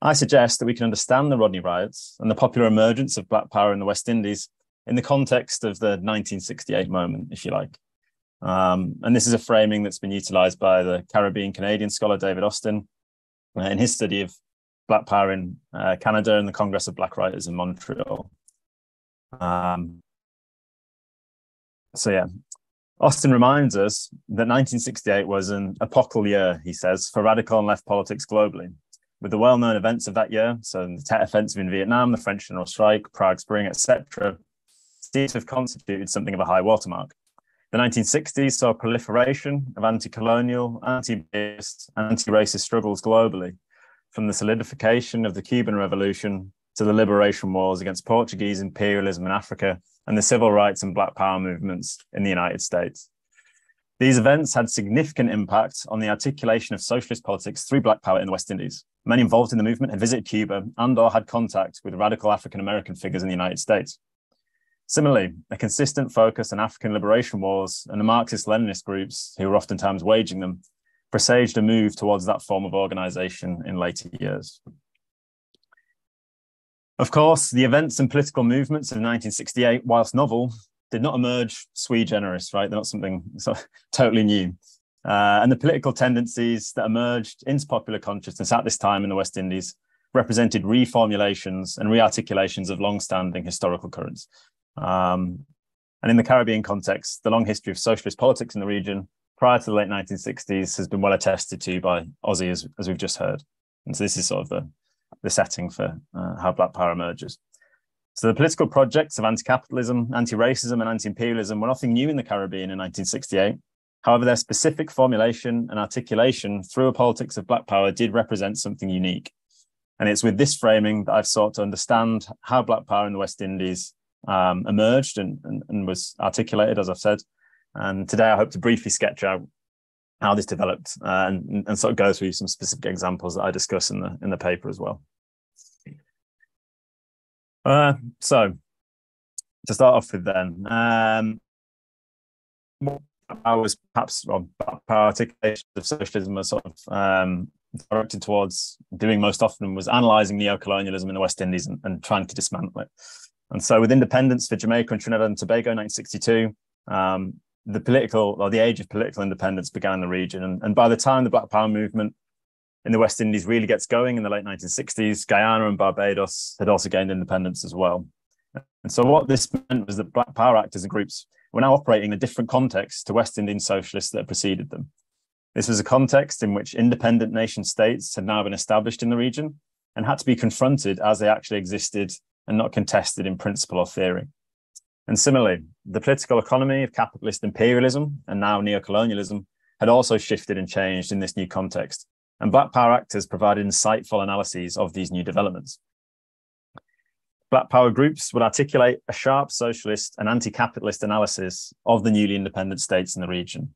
I suggest that we can understand the Rodney riots and the popular emergence of Black Power in the West Indies in the context of the 1968 moment, if you like. Um, and this is a framing that's been utilised by the Caribbean Canadian scholar David Austin uh, in his study of Black Power in uh, Canada and the Congress of Black Writers in Montreal. Um, so yeah, Austin reminds us that 1968 was an epochal year, he says, for radical and left politics globally with the well-known events of that year, so the Tet Offensive in Vietnam, the French General Strike, Prague Spring, etc., seem to have constituted something of a high watermark. The 1960s saw a proliferation of anti-colonial, anti-based, anti-racist struggles globally, from the solidification of the Cuban Revolution to the liberation wars against Portuguese imperialism in Africa and the civil rights and Black Power movements in the United States. These events had significant impact on the articulation of socialist politics through Black Power in the West Indies. Many involved in the movement had visited Cuba and or had contact with radical African American figures in the United States. Similarly, a consistent focus on African liberation wars and the Marxist-Leninist groups who were oftentimes waging them presaged a move towards that form of organization in later years. Of course, the events and political movements of 1968, whilst novel, did not emerge sui generis, right? They're not something (laughs) sort of totally new. Uh, and the political tendencies that emerged into popular consciousness at this time in the West Indies represented reformulations and rearticulations of long-standing historical currents. Um, and in the Caribbean context, the long history of socialist politics in the region prior to the late 1960s has been well attested to by Ozzi, as, as we've just heard. And so this is sort of the, the setting for uh, how Black Power emerges. So the political projects of anti-capitalism, anti-racism, and anti-imperialism were nothing new in the Caribbean in 1968. However, their specific formulation and articulation through a politics of Black Power did represent something unique. And it's with this framing that I've sought to understand how Black Power in the West Indies um, emerged and, and, and was articulated, as I've said. And today I hope to briefly sketch out how this developed uh, and, and sort of go through some specific examples that I discuss in the in the paper as well. Uh, so to start off with then, um, I was perhaps well, articulation of socialism was sort of um, directed towards doing most often was analysing neo-colonialism in the West Indies and, and, trying to dismantle it. And so with independence for Jamaica and Trinidad and Tobago in 1962, um, the political or the age of political independence began in the region. And, and by the time the Black Power movement in the West Indies really gets going in the late 1960s, Guyana and Barbados had also gained independence as well. And so what this meant was that Black Power actors and groups were now operating in a different context to West Indian socialists that preceded them. This was a context in which independent nation states had now been established in the region and had to be confronted as they actually existed and not contested in principle or theory. And similarly, the political economy of capitalist imperialism and now neocolonialism had also shifted and changed in this new context and Black Power actors provided insightful analyses of these new developments. Black Power groups would articulate a sharp socialist and anti capitalist analysis of the newly independent states in the region.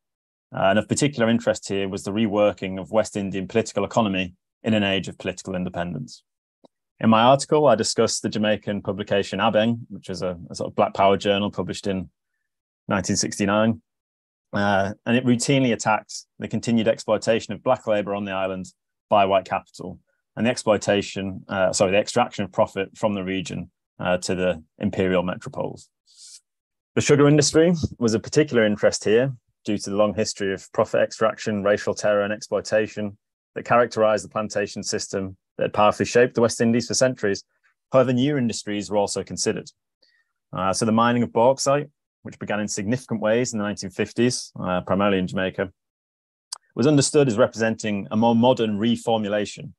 Uh, and of particular interest here was the reworking of West Indian political economy in an age of political independence. In my article, I discussed the Jamaican publication Abeng, which is a, a sort of Black Power journal published in 1969, uh, and it routinely attacked the continued exploitation of black labor on the island by white capital and the exploitation, uh, sorry, the extraction of profit from the region uh, to the imperial metropoles. The sugar industry was a particular interest here due to the long history of profit extraction, racial terror, and exploitation that characterized the plantation system that had powerfully shaped the West Indies for centuries. However, new industries were also considered. Uh, so the mining of bauxite which began in significant ways in the 1950s, uh, primarily in Jamaica, was understood as representing a more modern reformulation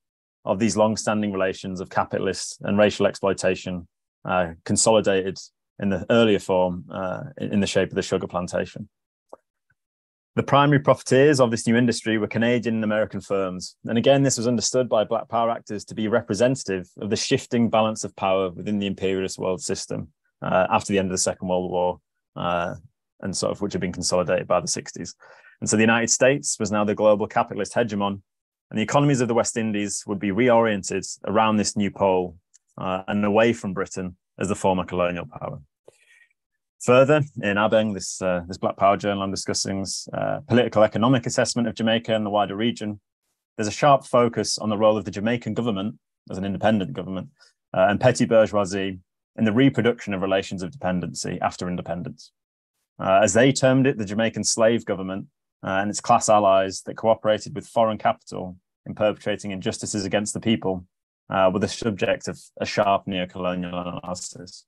of these long-standing relations of capitalist and racial exploitation uh, consolidated in the earlier form uh, in the shape of the sugar plantation. The primary profiteers of this new industry were Canadian and American firms. And again, this was understood by Black Power actors to be representative of the shifting balance of power within the imperialist world system uh, after the end of the Second World War, uh, and sort of which had been consolidated by the 60s. And so the United States was now the global capitalist hegemon, and the economies of the West Indies would be reoriented around this new pole uh, and away from Britain as the former colonial power. Further, in Abeng, this, uh, this Black Power journal I'm discussing, uh, political economic assessment of Jamaica and the wider region, there's a sharp focus on the role of the Jamaican government as an independent government uh, and petty bourgeoisie in the reproduction of relations of dependency after independence. Uh, as they termed it, the Jamaican slave government uh, and its class allies that cooperated with foreign capital in perpetrating injustices against the people uh, were the subject of a sharp neo-colonial analysis.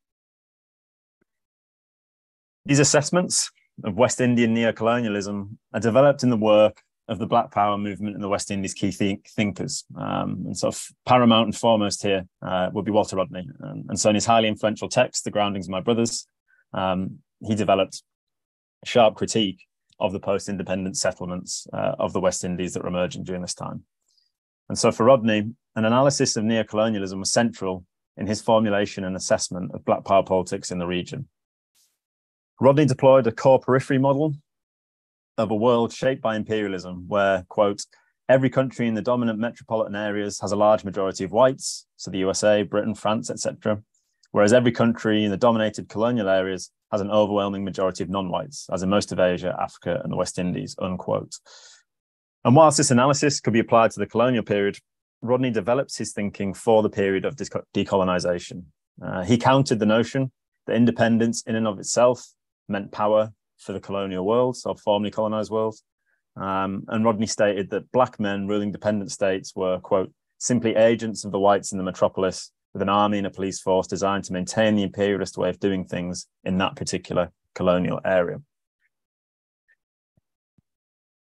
These assessments of West Indian neocolonialism are developed in the work of the Black Power movement and the West Indies key think- thinkers. Um, and sort of paramount and foremost here uh, would be Walter Rodney. Um, and so in his highly influential text, The Groundings of My Brothers, um, he developed a sharp critique of the post-independent settlements uh, of the West Indies that were emerging during this time. And so for Rodney, an analysis of neocolonialism was central in his formulation and assessment of Black Power politics in the region. Rodney deployed a core periphery model of a world shaped by imperialism, where, quote, every country in the dominant metropolitan areas has a large majority of whites, so the USA, Britain, France, etc., whereas every country in the dominated colonial areas has an overwhelming majority of non-whites, as in most of Asia, Africa, and the West Indies, unquote. And whilst this analysis could be applied to the colonial period, Rodney develops his thinking for the period of decolonization. Uh, he countered the notion that independence in and of itself meant power for the colonial world, so formerly colonized world. Um, and Rodney stated that black men ruling dependent states were, quote, simply agents of the whites in the metropolis with an army and a police force designed to maintain the imperialist way of doing things in that particular colonial area.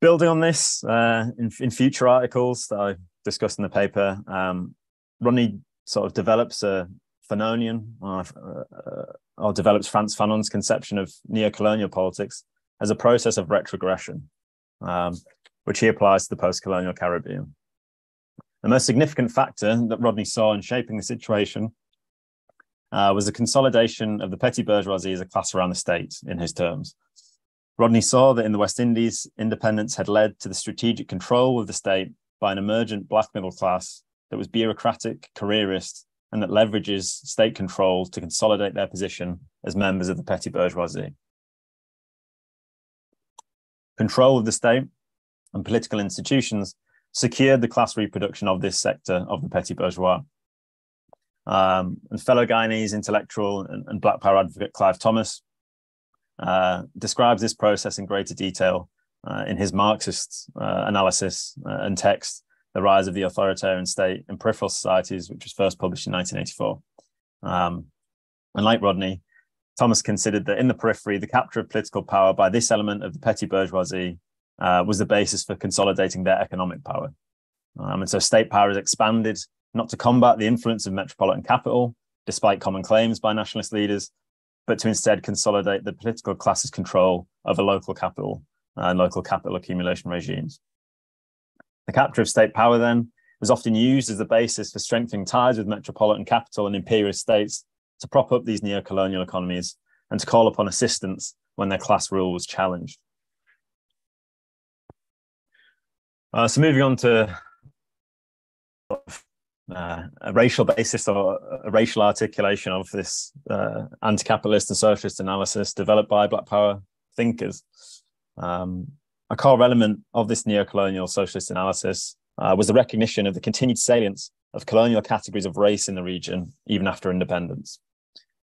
Building on this, uh, in, in, future articles that I discussed in the paper, um, Rodney sort of develops a Fanonian, uh, uh, or develops Frantz Fanon's conception of neo-colonial politics as a process of retrogression, um, which he applies to the post-colonial Caribbean. The most significant factor that Rodney saw in shaping the situation uh, was the consolidation of the petty bourgeoisie as a class around the state, in his terms. Rodney saw that in the West Indies, independence had led to the strategic control of the state by an emergent black middle class that was bureaucratic, careerist, and that leverages state control to consolidate their position as members of the petty bourgeoisie. Control of the state and political institutions secured the class reproduction of this sector of the petty bourgeois. Um, and fellow Guyanese intellectual and, and, Black Power advocate Clive Thomas uh, describes this process in greater detail uh, in his Marxist uh, analysis uh, and text the Rise of the Authoritarian State and Peripheral Societies, which was first published in 1984. Um, and like Rodney, Thomas considered that in the periphery, the capture of political power by this element of the petty bourgeoisie uh, was the basis for consolidating their economic power. Um, and so state power is expanded not to combat the influence of metropolitan capital, despite common claims by nationalist leaders, but to instead consolidate the political class's control over local capital and local capital accumulation regimes. The capture of state power then was often used as the basis for strengthening ties with metropolitan capital and imperial states to prop up these neo-colonial economies and to call upon assistance when their class rule was challenged. Uh, so moving on to uh, a racial basis or a racial articulation of this uh, anti-capitalist and socialist analysis developed by Black Power thinkers. Um, a core element of this neo-colonial socialist analysis uh, was the recognition of the continued salience of colonial categories of race in the region, even after independence.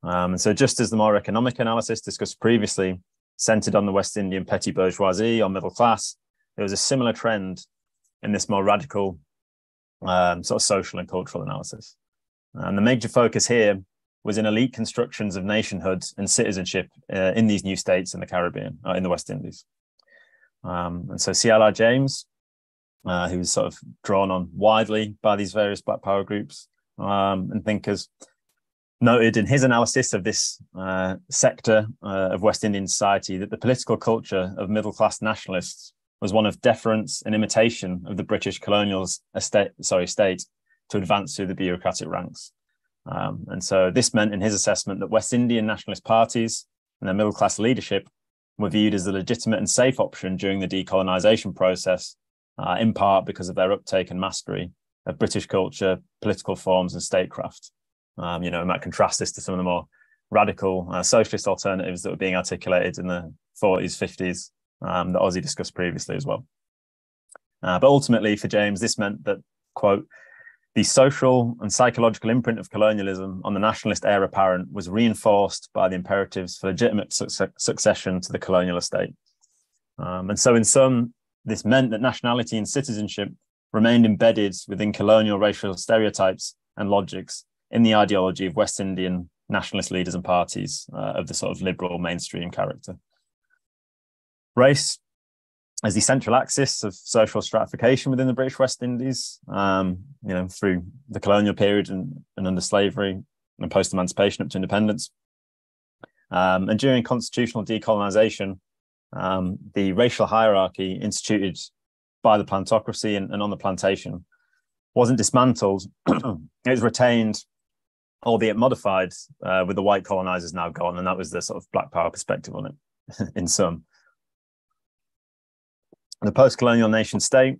Um, and so just as the more economic analysis discussed previously centered on the West Indian petty bourgeoisie or middle class, there was a similar trend in this more radical um, sort of social and cultural analysis. And the major focus here was in elite constructions of nationhood and citizenship uh, in these new states in the Caribbean, uh, in the West Indies. Um, and so CLR James, uh, who's sort of drawn on widely by these various Black Power groups um, and thinkers, noted in his analysis of this uh, sector uh, of West Indian society that the political culture of middle class nationalists was one of deference and imitation of the British colonial estate, sorry, state to advance through the bureaucratic ranks. Um, and so this meant, in his assessment, that West Indian nationalist parties and their middle class leadership were viewed as a legitimate and safe option during the decolonisation process, uh, in part because of their uptake and mastery of British culture, political forms, and statecraft. Um, you know, and might contrast this to some of the more radical uh, socialist alternatives that were being articulated in the 40s, 50s um, that Ozzi discussed previously as well. Uh, but ultimately, for James, this meant that, quote, the social and psychological imprint of colonialism on the nationalist heir apparent was reinforced by the imperatives for legitimate su- succession to the colonial estate. Um, and so, in sum, this meant that nationality and citizenship remained embedded within colonial racial stereotypes and logics in the ideology of West Indian nationalist leaders and parties uh, of the sort of liberal mainstream character. Race as the central axis of social stratification within the British West Indies, um, you know, through the colonial period and, and under slavery and post emancipation up to independence. Um, and during constitutional decolonisation, um, the racial hierarchy instituted by the plantocracy and, and on the plantation wasn't dismantled, (clears throat) it was retained, albeit modified, uh, with the white colonizers now gone. And that was the sort of black power perspective on it, (laughs) in sum. The post colonial nation state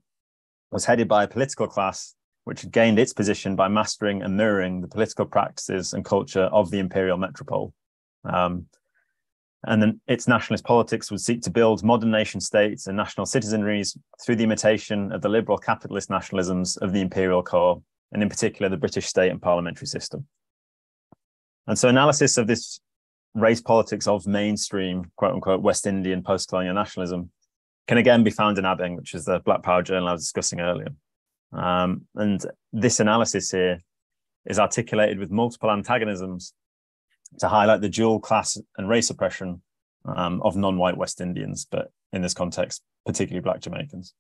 was headed by a political class which had gained its position by mastering and mirroring the political practices and culture of the imperial metropole. Um, and then its nationalist politics would seek to build modern nation states and national citizenries through the imitation of the liberal capitalist nationalisms of the imperial core, and in particular the British state and parliamentary system. And so analysis of this race politics of mainstream, quote unquote, West Indian post colonial nationalism can again be found in Abeng, which is the Black Power journal I was discussing earlier. Um, and this analysis here is articulated with multiple antagonisms to highlight the dual class and race oppression um, of non-white West Indians, but in this context, particularly Black Jamaicans.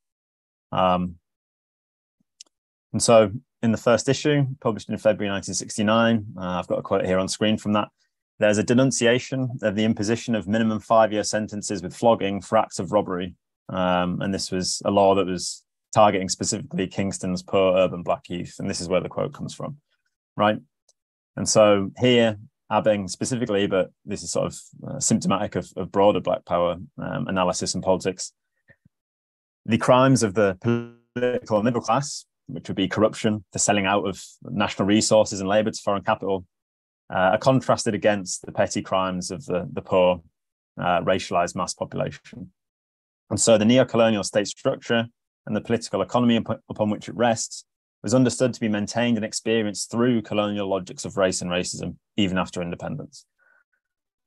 Um, and so, in the first issue, published in February 1969, uh, I've got a quote here on screen from that. There's a denunciation of the imposition of minimum five-year sentences with flogging for acts of robbery um, and this was a law that was targeting specifically Kingston's poor urban black youth. And this is where the quote comes from, right? And so here, Abeng specifically, but this is sort of uh, symptomatic of, of, broader black power um, analysis and politics. The crimes of the political middle class, which would be corruption, the selling out of national resources and labor to foreign capital, uh, are contrasted against the petty crimes of the, the poor, uh, racialized mass population. And so the neo-colonial state structure and the political economy upon which it rests was understood to be maintained and experienced through colonial logics of race and racism, even after independence.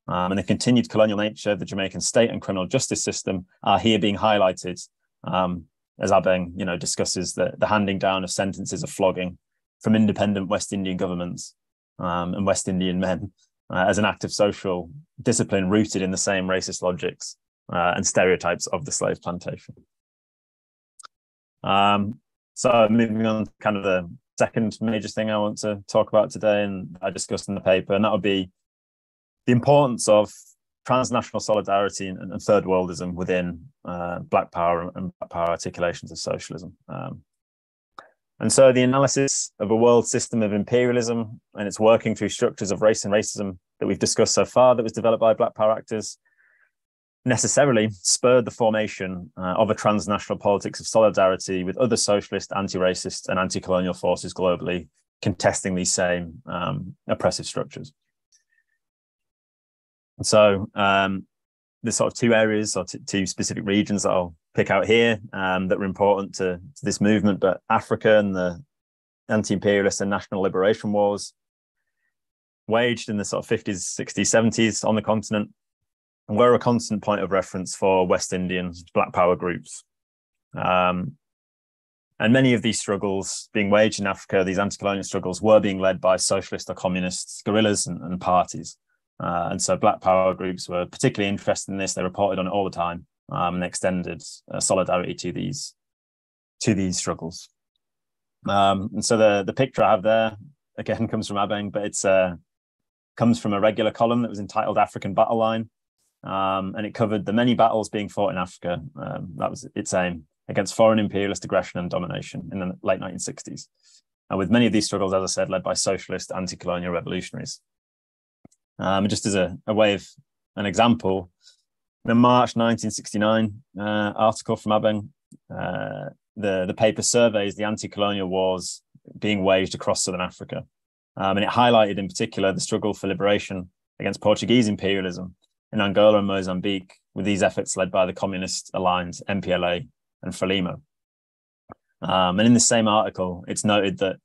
Um, and the continued colonial nature of the Jamaican state and criminal justice system are here being highlighted um, as Abeng, you know, discusses the, the handing down of sentences of flogging from independent West Indian governments um, and West Indian men uh, as an act of social discipline rooted in the same racist logics uh, and stereotypes of the slave plantation. Um, so moving on to kind of the second major thing I want to talk about today, and I discussed in the paper, and that would be the importance of transnational solidarity and, and third worldism within uh, Black Power and Black Power articulations of socialism. Um, and so the analysis of a world system of imperialism and its working through structures of race and racism that we've discussed so far that was developed by Black Power actors necessarily spurred the formation uh, of a transnational politics of solidarity with other socialist, anti-racist, and anti-colonial forces globally contesting these same um, oppressive structures. And so um, there's sort of two areas or t- two specific regions that I'll pick out here um, that were important to, to this movement, but Africa and the anti-imperialist and national liberation wars waged in the sort of 50s, 60s, 70s on the continent were a constant point of reference for West Indian Black Power groups. Um, and many of these struggles being waged in Africa, these anti colonial struggles, were being led by socialist or communist guerrillas and, and parties. Uh, and so Black Power groups were particularly interested in this. They reported on it all the time um, and extended uh, solidarity to these to these struggles. Um, and so the the picture I have there again (laughs) comes from Abeng, but it's uh, comes from a regular column that was entitled African Battle Line, um, and it covered the many battles being fought in Africa. Um, that was its aim against foreign imperialist aggression and domination in the late 1960s. And with many of these struggles, as I said, led by socialist anti colonial revolutionaries. Um, just as a, a, way of an example, the March 1969 uh, article from Abeng, uh, the, the paper surveys the anti colonial wars being waged across Southern Africa. Um, and it highlighted in particular the struggle for liberation against Portuguese imperialism in Angola and Mozambique, with these efforts led by the communist aligned MPLA and Frelimo. Um, and in the same article, it's noted that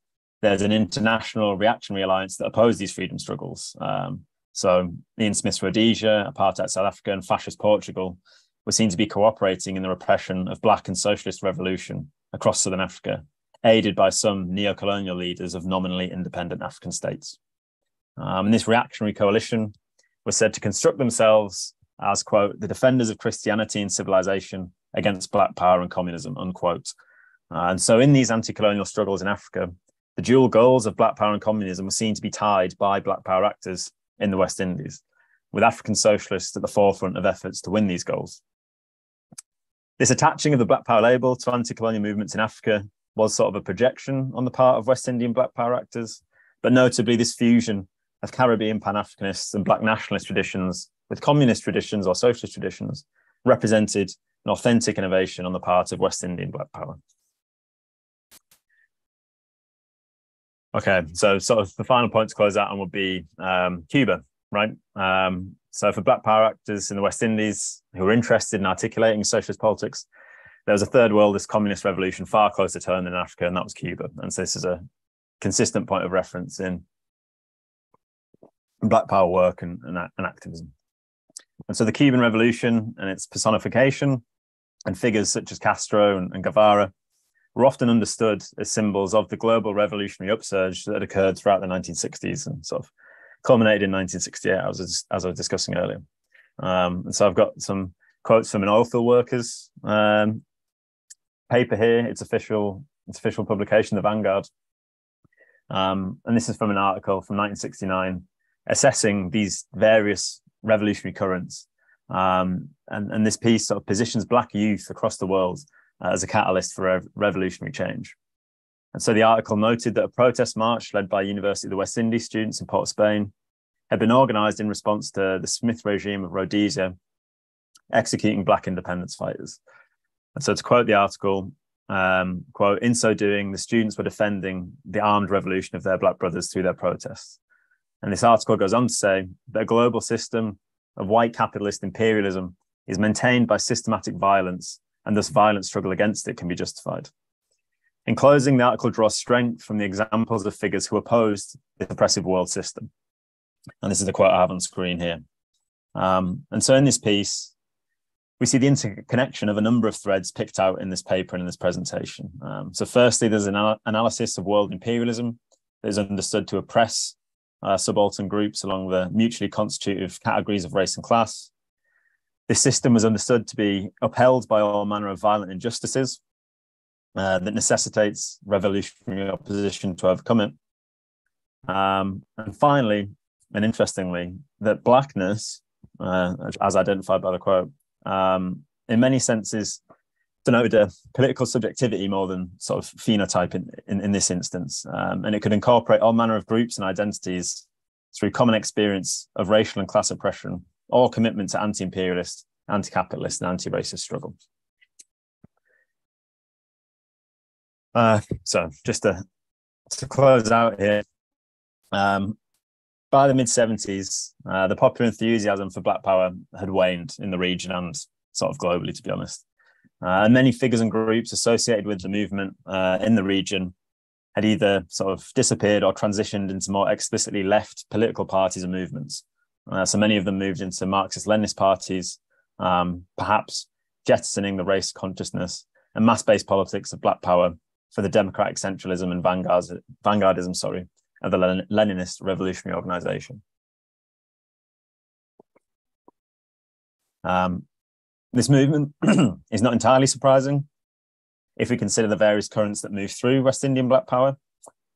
there's an international reactionary alliance that opposed these freedom struggles. Um, so Ian Smith's Rhodesia, apartheid South Africa, and fascist Portugal were seen to be cooperating in the repression of black and socialist revolution across southern Africa, aided by some neo-colonial leaders of nominally independent African states. Um, and this reactionary coalition was said to construct themselves as, quote, the defenders of Christianity and civilization against black power and communism, unquote. Uh, and so in these anti-colonial struggles in Africa, the dual goals of black power and communism were seen to be tied by black power actors in the West Indies, with African socialists at the forefront of efforts to win these goals. This attaching of the black power label to anti-colonial movements in Africa was sort of a projection on the part of West Indian black power actors, but notably this fusion of Caribbean Pan-Africanists and black nationalist traditions with communist traditions or socialist traditions represented an authentic innovation on the part of West Indian black power. Okay, so sort of the final point to close out on would be um, Cuba, right? Um, so for black power actors in the West Indies who were interested in articulating socialist politics, there was a third worldist communist revolution far closer to home than Africa, and that was Cuba. And so this is a consistent point of reference in black power work and, and, and activism. And so the Cuban Revolution and its personification and figures such as Castro and, and Guevara were often understood as symbols of the global revolutionary upsurge that occurred throughout the 1960s and sort of culminated in 1968, as, as I was discussing earlier. Um, and so I've got some quotes from an oilfield workers um, paper here. It's official, it's official publication, the Vanguard. Um, and this is from an article from 1969 assessing these various revolutionary currents um, and, and this piece sort of positions Black youth across the world uh, as a catalyst for revolutionary change. And so the article noted that a protest march led by University of the West Indies students in Port Spain had been organized in response to the Smith regime of Rhodesia executing Black independence fighters. And so to quote the article, um, quote, in so doing, the students were defending the armed revolution of their Black brothers through their protests. And this article goes on to say that a global system of white capitalist imperialism is maintained by systematic violence, and thus violent struggle against it can be justified. In closing, the article draws strength from the examples of figures who opposed the oppressive world system. And this is the quote I have on screen here. Um, and so in this piece, we see the interconnection of a number of threads picked out in this paper and in this presentation. Um, so firstly, there's an analysis of world imperialism that is understood to oppress uh, subaltern groups along the mutually constitutive categories of race and class. This system was understood to be upheld by all manner of violent injustices uh, that necessitates revolutionary opposition to overcome it. Um, and finally, and interestingly, that blackness, uh, as identified by the quote, um, in many senses denoted a political subjectivity more than sort of phenotype in, in, in this instance. Um, and it could incorporate all manner of groups and identities through common experience of racial and class oppression or commitment to anti-imperialist, anti-capitalist and anti-racist struggle. Uh, so just to, to close out here, um, by the mid 70s, uh, the popular enthusiasm for Black Power had waned in the region and sort of globally, to be honest. Uh, and many figures and groups associated with the movement uh, in the region had either sort of disappeared or transitioned into more explicitly left political parties and movements. Uh, so many of them moved into Marxist Leninist parties, um, perhaps jettisoning the race consciousness and mass based politics of black power for the democratic centralism and vanguardism sorry, of the Leninist revolutionary organization. Um, this movement (clears throat) is not entirely surprising if we consider the various currents that move through West Indian black power.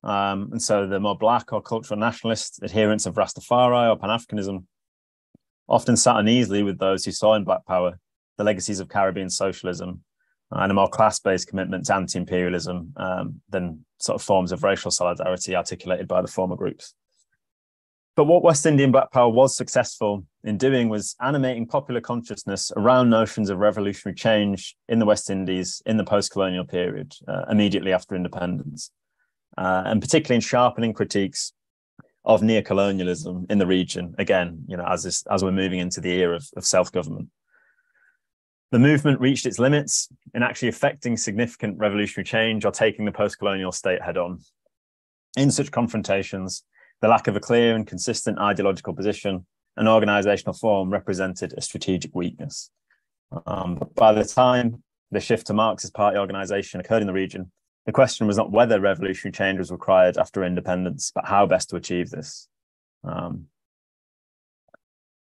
Um, and so the more black or cultural nationalist adherents of Rastafari or Pan Africanism often sat uneasily with those who saw in Black Power the legacies of Caribbean socialism and a more class-based commitment to anti-imperialism um, than sort of forms of racial solidarity articulated by the former groups. But what West Indian Black Power was successful in doing was animating popular consciousness around notions of revolutionary change in the West Indies in the post-colonial period, uh, immediately after independence, uh, and particularly in sharpening critiques of neo-colonialism in the region. Again, you know, as this, as we're moving into the era of, of self-government. The movement reached its limits in actually affecting significant revolutionary change or taking the post colonial state head on. In such confrontations, the lack of a clear and consistent ideological position and organizational form represented a strategic weakness. Um, but by the time the shift to Marxist party organization occurred in the region, the question was not whether revolutionary change was required after independence, but how best to achieve this. Um,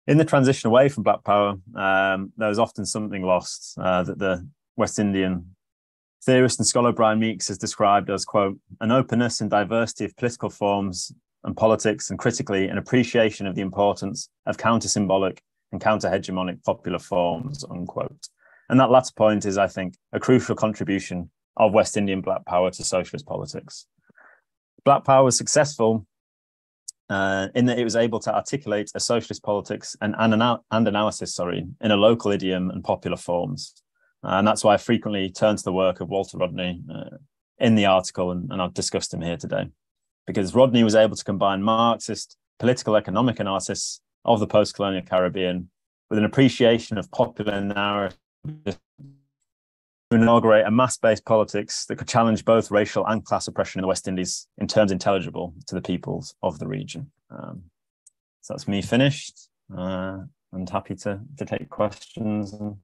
in the transition away from Black Power, um, there was often something lost uh, that the West Indian theorist and scholar Brian Meeks has described as, quote, an openness and diversity of political forms and politics, and critically, an appreciation of the importance of counter symbolic and counter hegemonic popular forms, unquote. And that latter point is, I think, a crucial contribution of West Indian Black Power to socialist politics. Black Power was successful uh, in that it was able to articulate a socialist politics and, and, and analysis, sorry, in a local idiom and popular forms. Uh, and that's why I frequently turn to the work of Walter Rodney uh, in the article, and, and I've discussed him here today. Because Rodney was able to combine Marxist political economic analysis of the post colonial Caribbean with an appreciation of popular narrative to inaugurate a mass based politics that could challenge both racial and class oppression in the West Indies in terms intelligible to the peoples of the region. Um, so that's me finished uh, and happy to, to take questions and,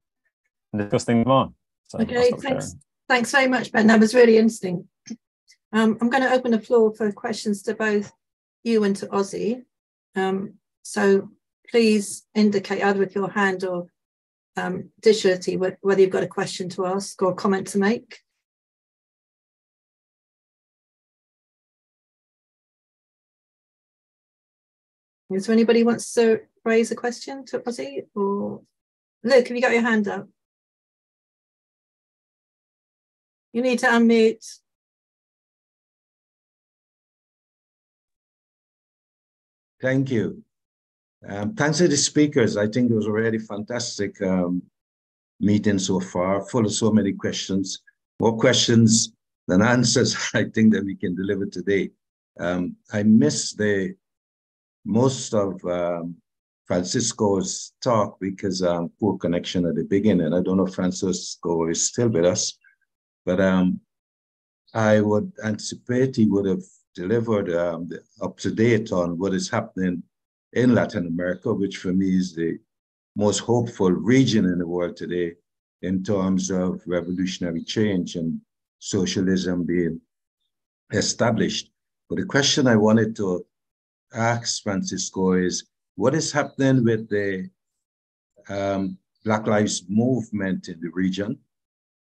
discuss things more. So okay, thanks. Thanks very much, Ben. That was really interesting. Um, I'm going to open the floor for questions to both you and to Ozzi. Um, so please indicate either with your hand or um, digitally, whether you've got a question to ask or comment to make. Is there anybody wants to raise a question to Ozzi? Or Luke, have you got your hand up? You need to unmute. Thank you. Um, thanks to the speakers. I think it was already fantastic um, meeting so far, full of so many questions. More questions than answers, (laughs) I think, that we can deliver today. Um, I missed the most of um, Francisco's talk because um, poor connection at the beginning. I don't know if Francisco is still with us, but um, I would anticipate he would have delivered um, up to date on what is happening in Latin America, which for me is the most hopeful region in the world today in terms of revolutionary change and socialism being established. But the question I wanted to ask Francisco is what is happening with the um, Black Lives Movement in the region,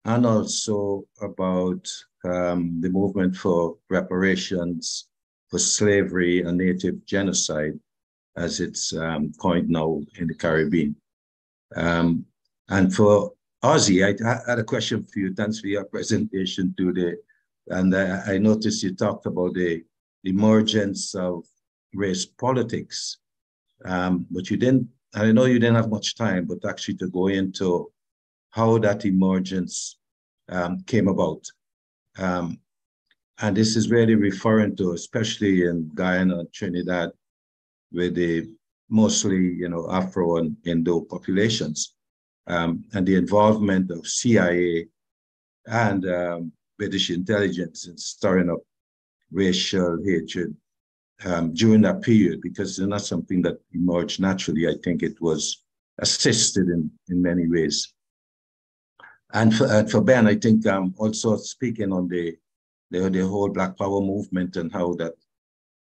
and also about um, the movement for reparations for slavery and native genocide as it's um, coined now in the Caribbean. Um, and for Ozzi, I, I, had a question for you. Thanks for your (laughs) presentation today. And I, I noticed you talked about the emergence of race politics, um, but you didn't, I know you didn't have much time, but actually to go into how that emergence um, came about. Um, and this is really referring to, especially in Guyana, Trinidad, with the mostly, you know, Afro and Indo populations, um, and the involvement of CIA and um, British intelligence in stirring up racial hatred um, during that period, because it's not something that emerged naturally. I think it was assisted in, in many ways. And for, uh, for Ben, I think um, also speaking on the, the, the whole Black Power movement and how that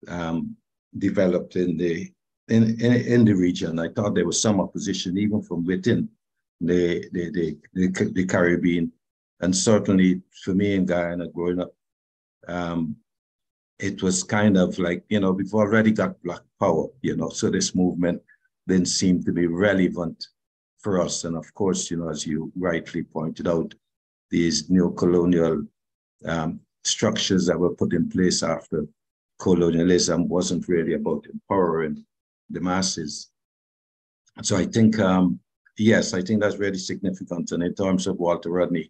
um, developed in the in, in, in the region. I thought there was some opposition even from within the the, the, the, the Caribbean, and certainly for me in Guyana growing up um, it was kind of like, you know, we've already got black power, you know, so this movement didn't seem to be relevant for us. And of course, you know, as you rightly pointed out, these neo-colonial um, structures that were put in place after colonialism wasn't really about empowering the masses. So I think, um, yes, I think that's really significant. And in terms of Walter Rodney's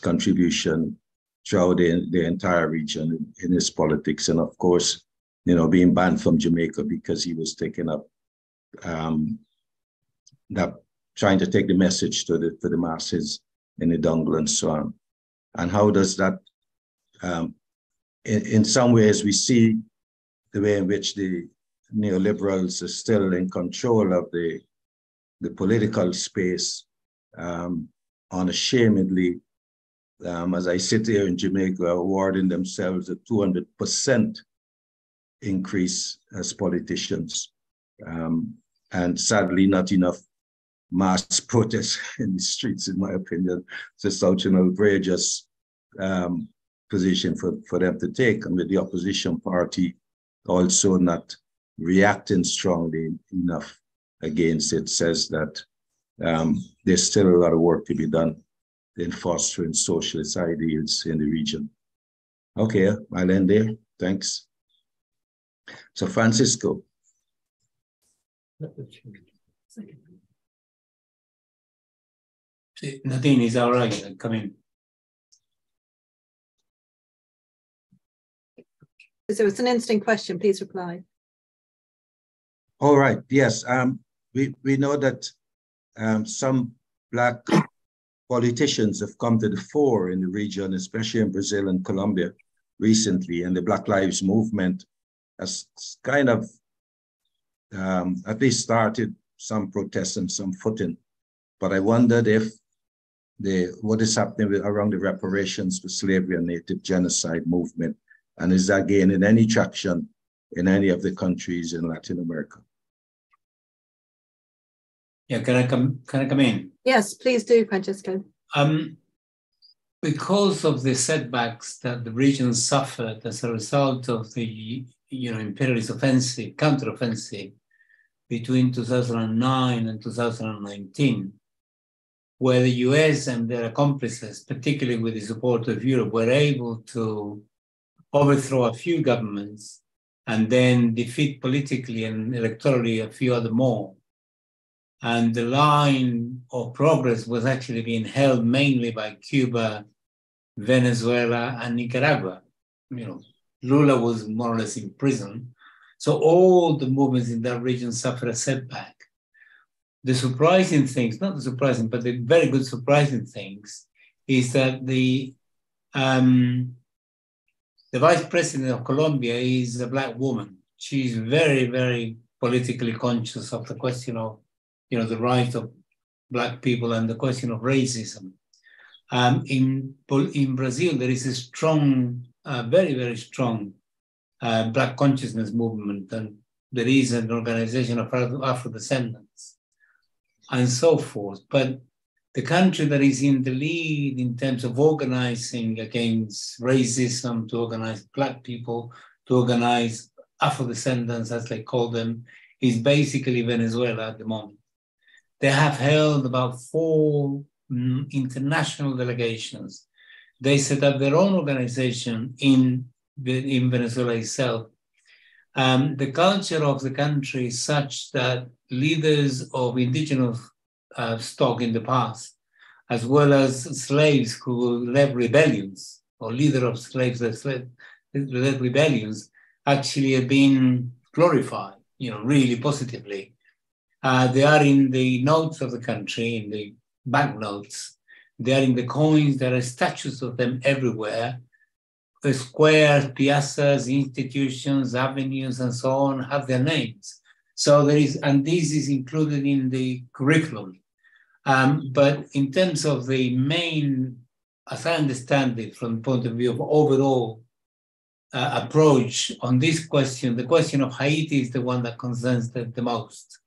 contribution throughout the, the entire region in, in his politics, and of course, you know, being banned from Jamaica because he was taking up um, that trying to take the message to the to the masses in the Dungle and so on. And how does that um, in, in some ways we see the way in which the neoliberals are still in control of the the political space um, unashamedly um, as I sit here in Jamaica, awarding themselves a 200% increase as politicians. Um, and sadly, not enough mass (laughs) protests in the streets, in my opinion. It's such an outrageous um, position for, for them to take. And with the opposition party also not reacting strongly enough against it, says that um, there's still a lot of work to be done in fostering socialist ideals in the region. Okay, I'll end there. Thanks. So Francisco. Nadine is all right. Come in. So it's an interesting question. Please reply. All right. Yes. Um, we, we know that um, some Black politicians have come to the fore in the region, especially in Brazil and Colombia recently, and the Black Lives Movement has kind of um, at least started some protests and some footing. But I wondered if the what is happening with, around the reparations for slavery and native genocide movement, and is that gaining any traction in any of the countries in Latin America? Yeah, can I come? Can I come in? Yes, please do, Francesco. Um, because of the setbacks that the region suffered as a result of the you know imperialist offensive, counteroffensive between 2009 and 2019, where the US and their accomplices, particularly with the support of Europe, were able to overthrow a few governments and then defeat politically and electorally a few other more and the line of progress was actually being held mainly by Cuba, Venezuela, and Nicaragua. You know, Lula was more or less in prison. So all the movements in that region suffered a setback. The surprising things, not the surprising, but the very good surprising things, is that the um, the vice president of Colombia is a black woman. She's very, very politically conscious of the question of you know, the right of black people and the question of racism. Um, in, in Brazil, there is a strong, uh, very, very strong uh, black consciousness movement, and there is an organization of Afro descendants and so forth. But the country that is in the lead in terms of organizing against racism, to organize black people, to organize Afro descendants, as they call them, is basically Venezuela at the moment. They have held about four mm, international delegations. They set up their own organization in, in Venezuela itself. Um, the culture of the country is such that leaders of indigenous uh, stock in the past, as well as slaves who led rebellions, or leader of slaves that led rebellions, actually have been glorified, you know, really positively. Uh, they are in the notes of the country, in the banknotes. They are in the coins. There are statues of them everywhere. The squares, piazzas, institutions, avenues, and so on have their names. So there is, and this is included in the curriculum. Um, but in terms of the main, as I understand it, from the point of view of overall uh, approach on this question, the question of Haiti is the one that concerns the, the most.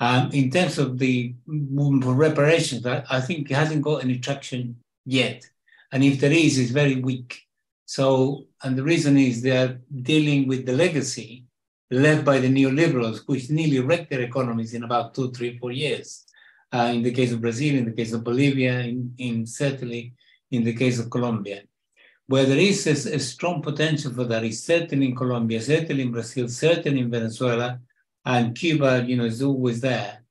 Um, in terms of the reparations, I, I, think it hasn't got any traction yet. And if there is, it's very weak. So, and the reason is they're dealing with the legacy left by the neoliberals, which nearly wrecked their economies in about two, three, four years. Uh, in the case of Brazil, in the case of Bolivia, in, in certainly in the case of Colombia. Where there is a, a strong potential for that is certainly in Colombia, certainly in Brazil, certainly in Venezuela, and Cuba, you know, is always there.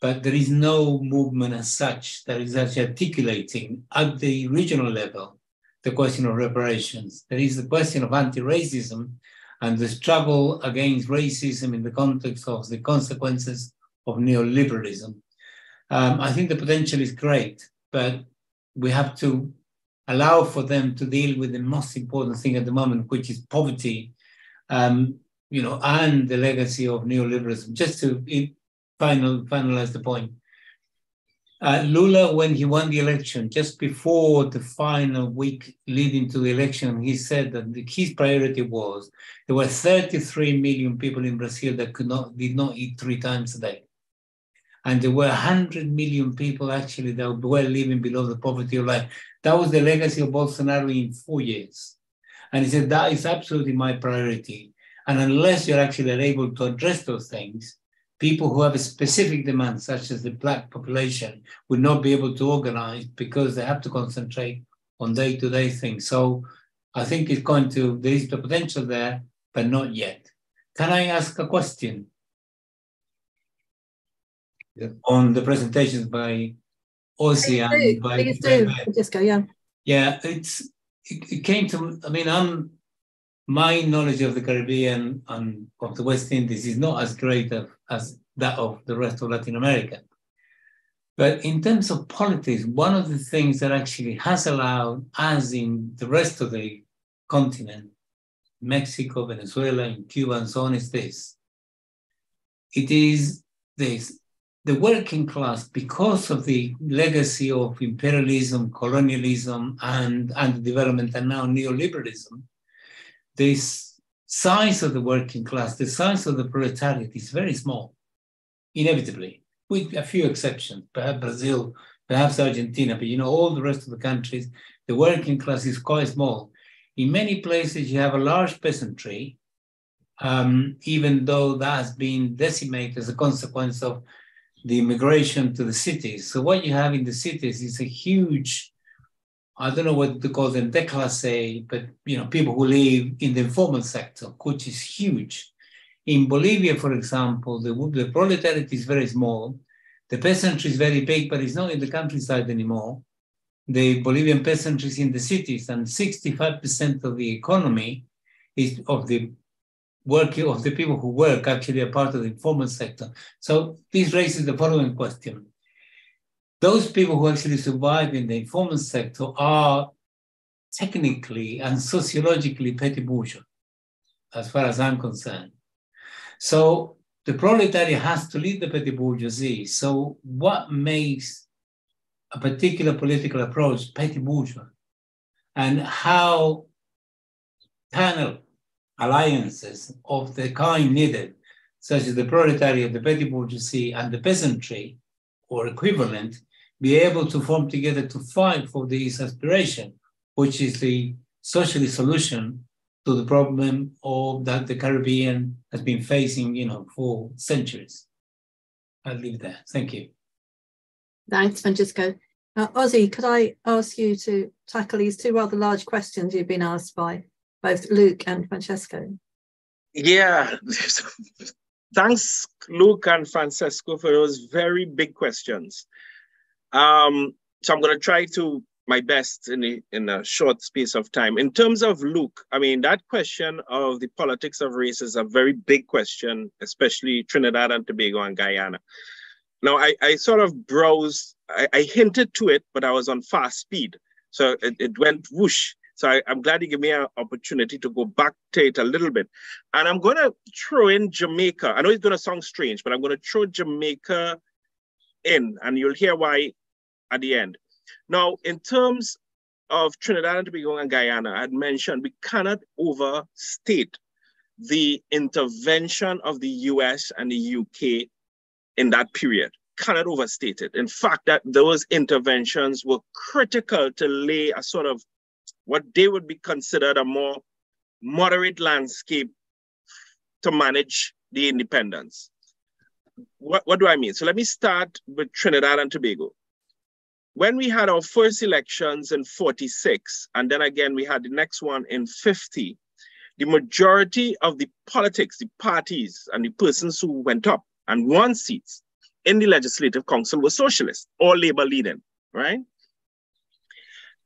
But there is no movement as such that is actually articulating at the regional level the question of reparations. There is the question of anti-racism and the struggle against racism in the context of the consequences of neoliberalism. Um, I think the potential is great, but we have to allow for them to deal with the most important thing at the moment, which is poverty, um, you know, and the legacy of neoliberalism. Just to final finalize the point, uh, Lula, when he won the election, just before the final week leading to the election, he said that the, his priority was there were 33 million people in Brazil that could not did not eat three times a day, and there were 100 million people actually that were living below the poverty line. That was the legacy of Bolsonaro in four years. And he said, that is absolutely my priority. And unless you're actually able to address those things, people who have a specific demand, such as the black population, would not be able to organize because they have to concentrate on day-to-day things. So I think it's going to, there is the potential there, but not yet. Can I ask a question? Yeah. On the presentations by Ozzi and by Please do. Just go, yeah. Yeah, it's it, it, came to. I mean, I'm my knowledge of the Caribbean and of the West Indies is not as great of, as that of the rest of Latin America. But in terms of politics, one of the things that actually has allowed, as in the rest of the continent, Mexico, Venezuela, and Cuba, and so on, is this. It is this the working class, because of the legacy of imperialism, colonialism, and, and development, and now neoliberalism, this size of the working class, the size of the proletariat is very small, inevitably, with a few exceptions, perhaps Brazil, perhaps Argentina, but you know, all the rest of the countries, the working class is quite small. In many places, you have a large peasantry, um, even though that has been decimated as a consequence of the immigration to the cities. So what you have in the cities is a huge, I don't know what to call them, declasse, but you know, people who live in the informal sector, which is huge. In Bolivia, for example, the, the proletariat is very small. The peasantry is very big, but it's not in the countryside anymore. The Bolivian peasantry is in the cities, and 65% of the economy is of the working of the people who work actually are part of the informal sector. So this raises the following question. Those people who actually survive in the informal sector are technically and sociologically petty bourgeois, as far as I'm concerned. So the proletariat has to lead the petty bourgeoisie. So what makes a particular political approach petty bourgeois? And how panel alliances of the kind needed, such as the proletariat, the petty bourgeoisie, and the peasantry, or equivalent, be able to form together to fight for this aspiration, which is the socialist solution to the problem of that the Caribbean has been facing, you know, for centuries. I'll leave there. Thank you. Thanks, Francisco. Uh, Ozzi, could I ask you to tackle these two rather large questions you've been asked by both Luke and Francesco. Yeah. (laughs) Thanks, Luke and Francesco, for those very big questions. Um, so I'm going to try to my best in a, in a short space of time. In terms of Luke, I mean, that question of the politics of race is a very big question, especially Trinidad and Tobago and Guyana. Now, I, I sort of browsed, I, I hinted to it, but I was on fast speed. So it, it went whoosh. So I, am glad you gave me an opportunity to go back to it a little bit. And I'm going to throw in Jamaica. I know it's going to sound strange, but I'm going to throw Jamaica in, and you'll hear why at the end. Now, in terms of Trinidad and Tobago and Guyana, I had mentioned we cannot overstate the intervention of the US and the UK in that period. Cannot overstate it. In fact, that those interventions were critical to lay a sort of what they would be considered a more moderate landscape to manage the independence. What, what do I mean? So let me start with Trinidad and Tobago. When we had our first elections in 46, and then again we had the next one in 50, the majority of the politics, the parties, and the persons who went up and won seats in the Legislative Council were socialists or labor leading, right?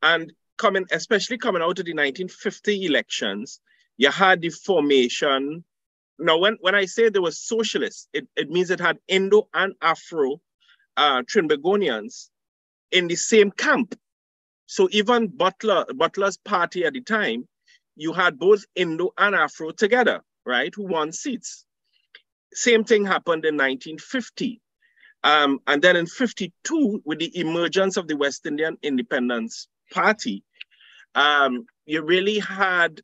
And coming, especially coming out of the 1950 elections, you had the formation. Now, when, when I say there was socialists, it, it means it had Indo and Afro uh, Trinbagonians in the same camp. So even Butler, Butler's party at the time, you had both Indo and Afro together, right, who won seats. Same thing happened in 1950. Um, and then in 52, with the emergence of the West Indian Independence Party, um, you really had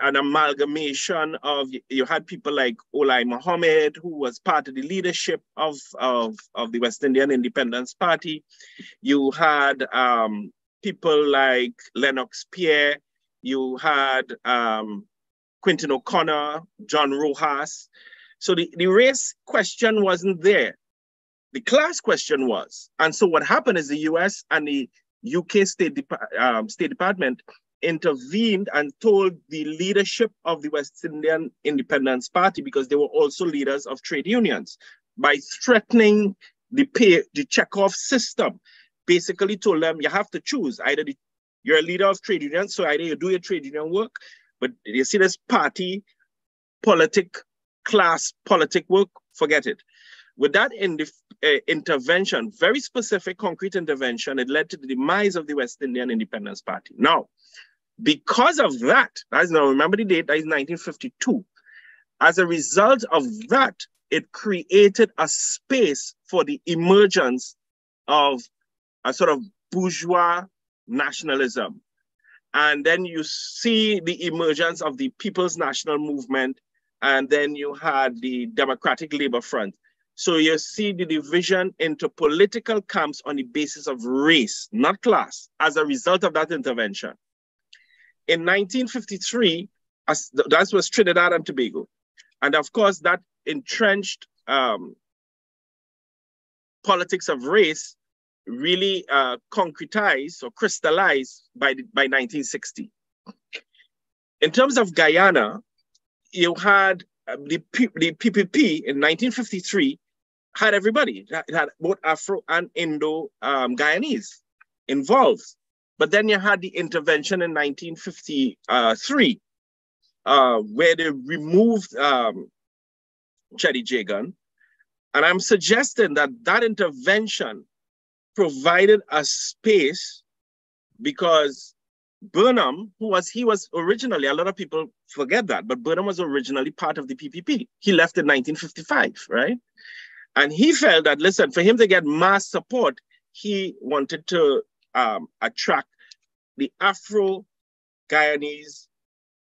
an amalgamation of, you had people like Olai Mohammed, who was part of the leadership of, of, of the West Indian Independence Party. You had um, people like Lennox Pierre. You had um, Quintin O'Connor, John Rojas. So the, the race question wasn't there. The class question was. And so what happened is the US and the UK State, um, State Department intervened and told the leadership of the West Indian Independence Party, because they were also leaders of trade unions, by threatening the pay, the checkoff system, basically told them you have to choose either the, you're a leader of trade unions, so either you do your trade union work, but you see this party politic class politic work, forget it. With that in the, uh, intervention, very specific, concrete intervention, it led to the demise of the West Indian Independence Party. Now, because of that, as now remember the date, that is 1952. As a result of that, it created a space for the emergence of a sort of bourgeois nationalism. And then you see the emergence of the People's National Movement and then you had the Democratic Labor Front. So you see the division into political camps on the basis of race, not class, as a result of that intervention. In 1953, as that was Trinidad and Tobago. And of course, that entrenched um, politics of race really uh, concretized or crystallized by, by 1960. In terms of Guyana, you had uh, the, P, the PPP in 1953 had everybody. It had both Afro and Indo um, Guyanese involved. But then you had the intervention in 1953, uh, where they removed um, Cheddi Jagan. And I'm suggesting that that intervention provided a space because Burnham, who was he was originally a lot of people forget that, but Burnham was originally part of the PPP. He left in 1955, right? And he felt that listen, for him to get mass support, he wanted to um, attract the Afro Guyanese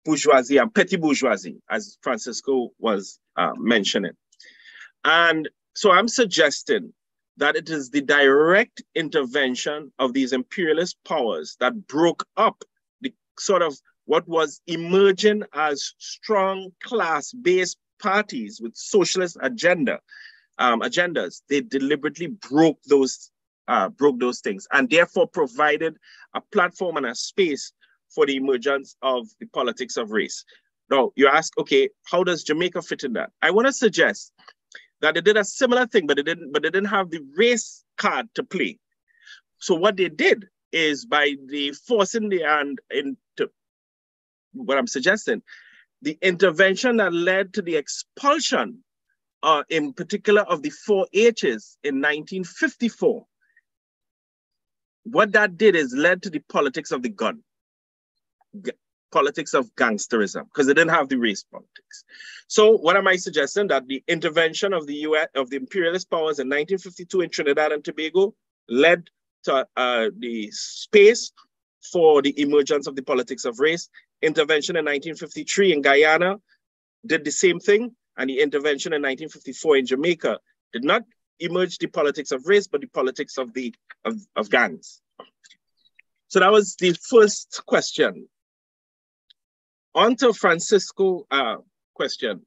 bourgeoisie and petty bourgeoisie, as Francisco was uh, mentioning. And so I'm suggesting that it is the direct intervention of these imperialist powers that broke up the sort of what was emerging as strong class-based parties with socialist agenda um, agendas. They deliberately broke those uh, broke those things and therefore provided a platform and a space for the emergence of the politics of race. Now you ask, okay, how does Jamaica fit in that? I want to suggest that they did a similar thing, but they didn't, but they didn't have the race card to play. So what they did is by the forcing the and into what I'm suggesting, the intervention that led to the expulsion, uh, in particular of the four H's in 1954. What that did is led to the politics of the gun politics of gangsterism because they didn't have the race politics. So what am I suggesting? That the intervention of the US, of the imperialist powers in 1952 in Trinidad and Tobago led to uh, the space for the emergence of the politics of race. Intervention in 1953 in Guyana did the same thing. And the intervention in 1954 in Jamaica did not emerge the politics of race, but the politics of the of, of gangs. So that was the first question. On to Francisco uh, question.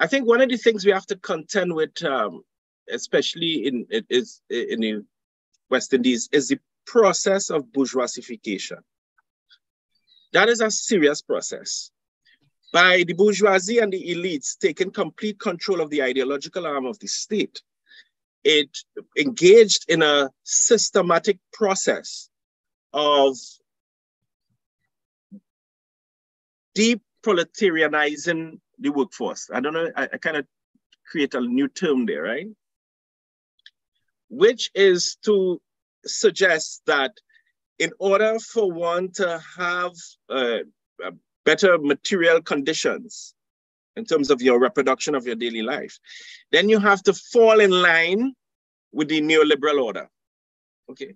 I think one of the things we have to contend with, um, especially in, is, in the West Indies, is the process of bourgeoisification. That is a serious process. By the bourgeoisie and the elites taking complete control of the ideological arm of the state, it engaged in a systematic process of deep proletarianizing the workforce. I don't know, I, I kind of create a new term there, right? Which is to suggest that in order for one to have uh, better material conditions in terms of your reproduction of your daily life, then you have to fall in line with the neoliberal order. Okay.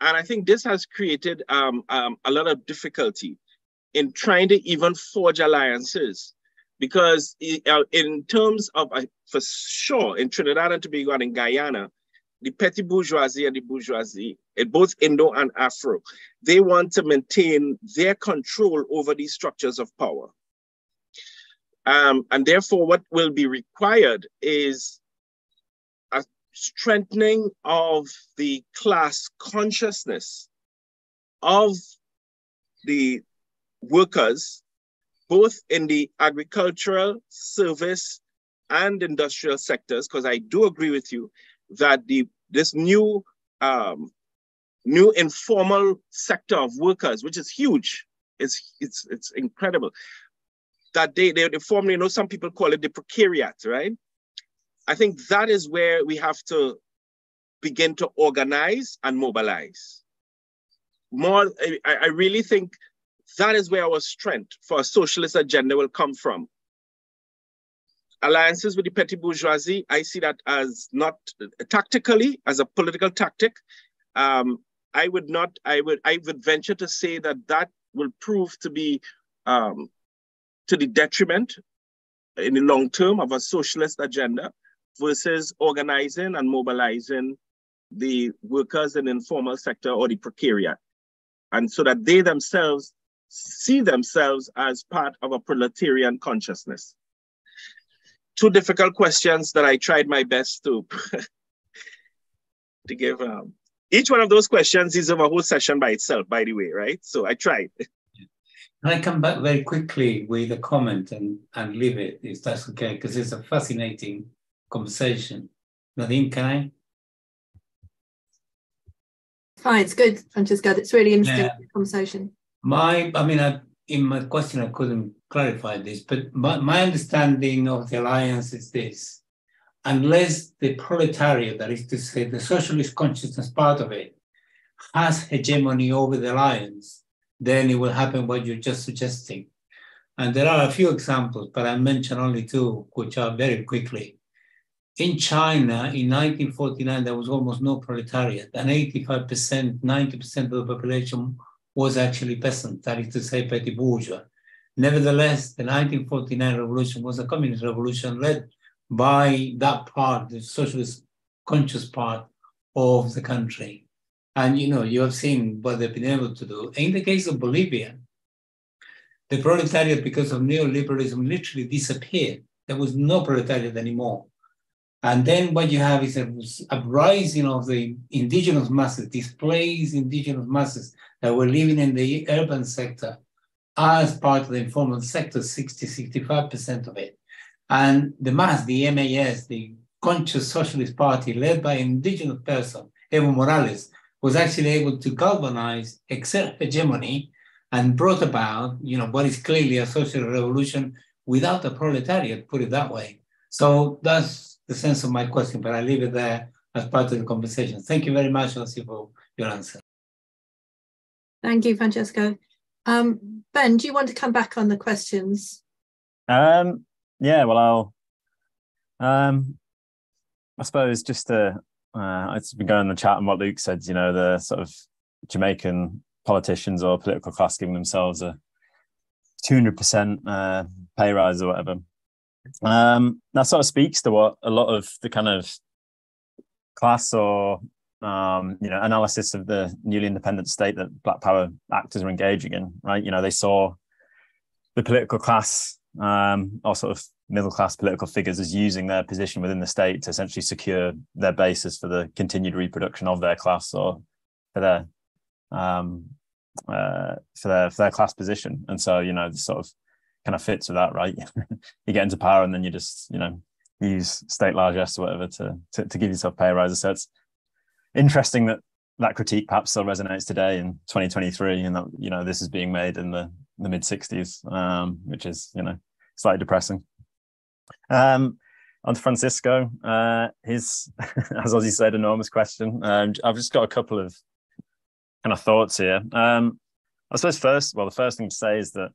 And I think this has created um, um, a lot of difficulty in trying to even forge alliances. Because uh, in terms of, uh, for sure, in Trinidad and Tobago and in Guyana, the petty bourgeoisie and the bourgeoisie, in both Indo and Afro, they want to maintain their control over these structures of power. Um, and therefore, what will be required is a strengthening of the class consciousness of the workers, both in the agricultural, service, and industrial sectors, because I do agree with you that the this new um, new informal sector of workers, which is huge, it's it's it's incredible. That they they, they formerly, you know, some people call it the precariat, right? I think that is where we have to begin to organize and mobilize. More, I, I really think that is where our strength for a socialist agenda will come from alliances with the petty bourgeoisie, I see that as not tactically, as a political tactic. Um, I would not, I would, I would venture to say that that will prove to be um, to the detriment in the long term of a socialist agenda versus organizing and mobilizing the workers in the informal sector or the precariat. And so that they themselves see themselves as part of a proletarian consciousness two difficult questions that I tried my best to (laughs) to give. Um, each one of those questions is of a whole session by itself, by the way, right? So I tried. Can I come back very quickly with a comment and, and leave it, if that's okay? Because it's a fascinating conversation. Nadim, can I? Fine, it's good, Francesco. It's really interesting yeah. conversation. My, I mean, I, in my question, I couldn't clarify this, but my, my understanding of the alliance is this. Unless the proletariat, that is to say the socialist consciousness part of it, has hegemony over the alliance, then it will happen what you're just suggesting. And there are a few examples, but I mention only two, which are very quickly. In China, in 1949, there was almost no proletariat, and 85%, 90% of the population was actually peasant, that is to say, petty bourgeois. Nevertheless, the 1949 revolution was a communist revolution led by that part, the socialist conscious part of the country. And you know, you have seen what they've been able to do. In the case of Bolivia, the proletariat, because of neoliberalism, literally disappeared. There was no proletariat anymore. And then what you have is a uprising of the indigenous masses, displaced indigenous masses that were living in the urban sector as part of the informal sector, 60, 65% of it. And the MAS, the MAS, the Conscious Socialist Party, led by an indigenous person, Evo Morales, was actually able to galvanize, exert hegemony, and brought about, you know, what is clearly a social revolution without a proletariat, put it that way. So that's the sense of my question, but I leave it there as part of the conversation. Thank you very much, Elsie, for your answer. Thank you, Francesco. Um, ben, do you want to come back on the questions? Um, yeah, well, I'll. Um, I suppose just to, uh, it's been going in the chat and what Luke said. You know, the sort of Jamaican politicians or political class giving themselves a two hundred percent uh, pay rise or whatever. Um, that sort of speaks to what a lot of the kind of class or um, you know, analysis of the newly independent state that Black Power actors are engaging in, right? You know, they saw the political class um, or sort of middle class political figures as using their position within the state to essentially secure their basis for the continued reproduction of their class or for their um, uh, for their for their class position. And so, you know, this sort of kind of fits with that, right? (laughs) you get into power and then you just, you know, use state largesse or whatever to, to, to give yourself pay rises. So it's interesting that that critique perhaps still resonates today in 2023 and that, you know, this is being made in the, the mid 60s, um, which is, you know, slightly depressing. Um, on to Francisco. Uh, his, (laughs) as Ozzi said, enormous question. Um, I've just got a couple of kind of thoughts here. Um, I suppose first, well, the first thing to say is that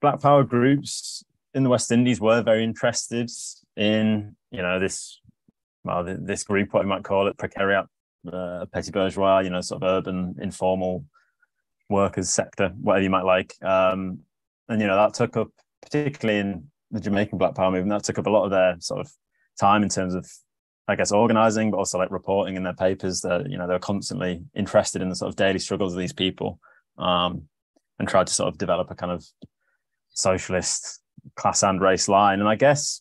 Black Power groups in the West Indies were very interested in, you know, this, well, this group, what you might call it, precariat, uh, petit bourgeois, you know, sort of urban, informal workers sector, whatever you might like. Um, and, you know, that took up, particularly in the Jamaican Black Power movement, that took up a lot of their sort of time in terms of I guess organizing, but also like reporting in their papers that you know they were constantly interested in the sort of daily struggles of these people, um, and tried to sort of develop a kind of socialist class and race line. And I guess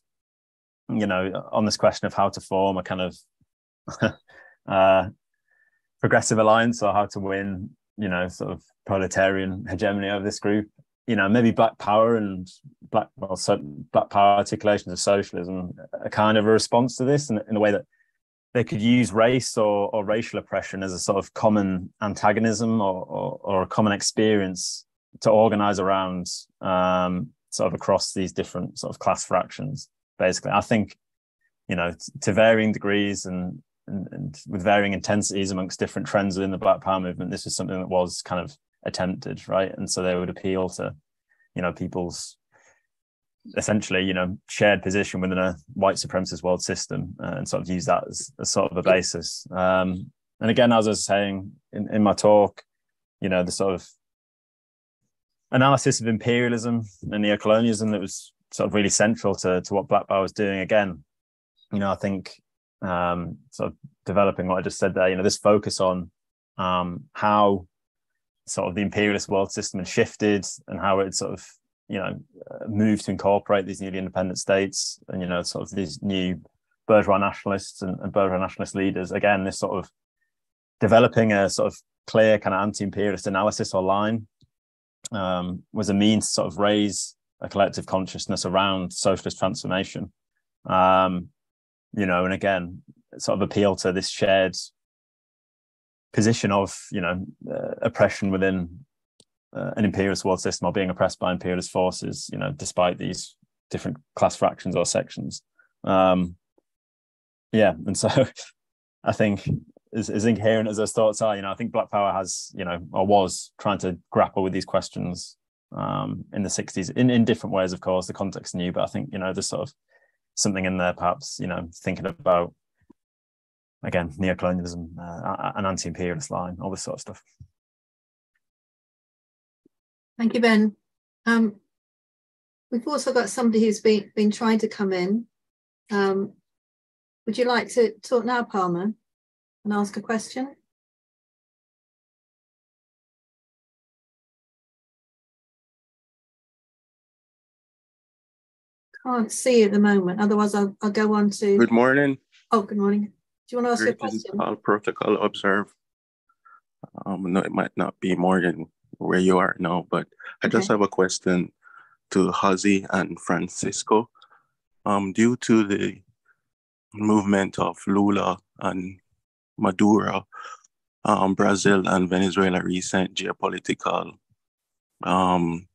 you know on this question of how to form a kind of (laughs) uh, progressive alliance or how to win, you know, sort of proletarian hegemony over this group, you know, maybe Black Power and Black well, so Black Power articulations of socialism are kind of a response to this in, in a way that they could use race or, or racial oppression as a sort of common antagonism or, or, or a common experience to organize around um, sort of across these different sort of class fractions. Basically, I think you know to varying degrees and, and, and with varying intensities amongst different trends within the Black Power movement, this is something that was kind of attempted, right? And so they would appeal to, you know, people's essentially, you know, shared position within a white supremacist world system uh, and sort of use that as, as sort of a basis. Um, and again, as I was saying in, in my talk, you know, the sort of analysis of imperialism and neocolonialism that was sort of really central to, to what Black Power was doing. Again, you know, I think um, sort of developing what I just said there, you know, this focus on um, how sort of the imperialist world system had shifted and how it sort of you know uh, moved to incorporate these newly independent states and you know sort of these new bourgeois nationalists and, and bourgeois nationalist leaders. Again this sort of developing a sort of clear kind of anti-imperialist analysis or line um, was a means to sort of raise a collective consciousness around socialist transformation. Um, you know and again sort of appeal to this shared position of you know uh, oppression within uh, an imperialist world system or being oppressed by imperialist forces you know despite these different class fractions or sections. Um yeah and so (laughs) i think as, as incoherent as those thoughts are you know i think black power has you know or was trying to grapple with these questions um in the 60s in in different ways of course. The context new but i think you know there's sort of something in there perhaps you know thinking about again, neocolonialism, uh, an anti-imperialist line, all this sort of stuff. Thank you, Ben. Um, we've also got somebody who's been been trying to come in. Um, would you like to talk now, Palmer, and ask a question? Can't see at the moment. Otherwise, I'll, I'll go on to. Good morning. Oh, good morning. Do you want to ask a question? All protocol observe. Um, no, it might not be more than where you are now, but I okay. just have a question to Ozzi and Francisco. Um, due to the movement of Lula and Maduro, um, Brazil and Venezuela recent geopolitical, um,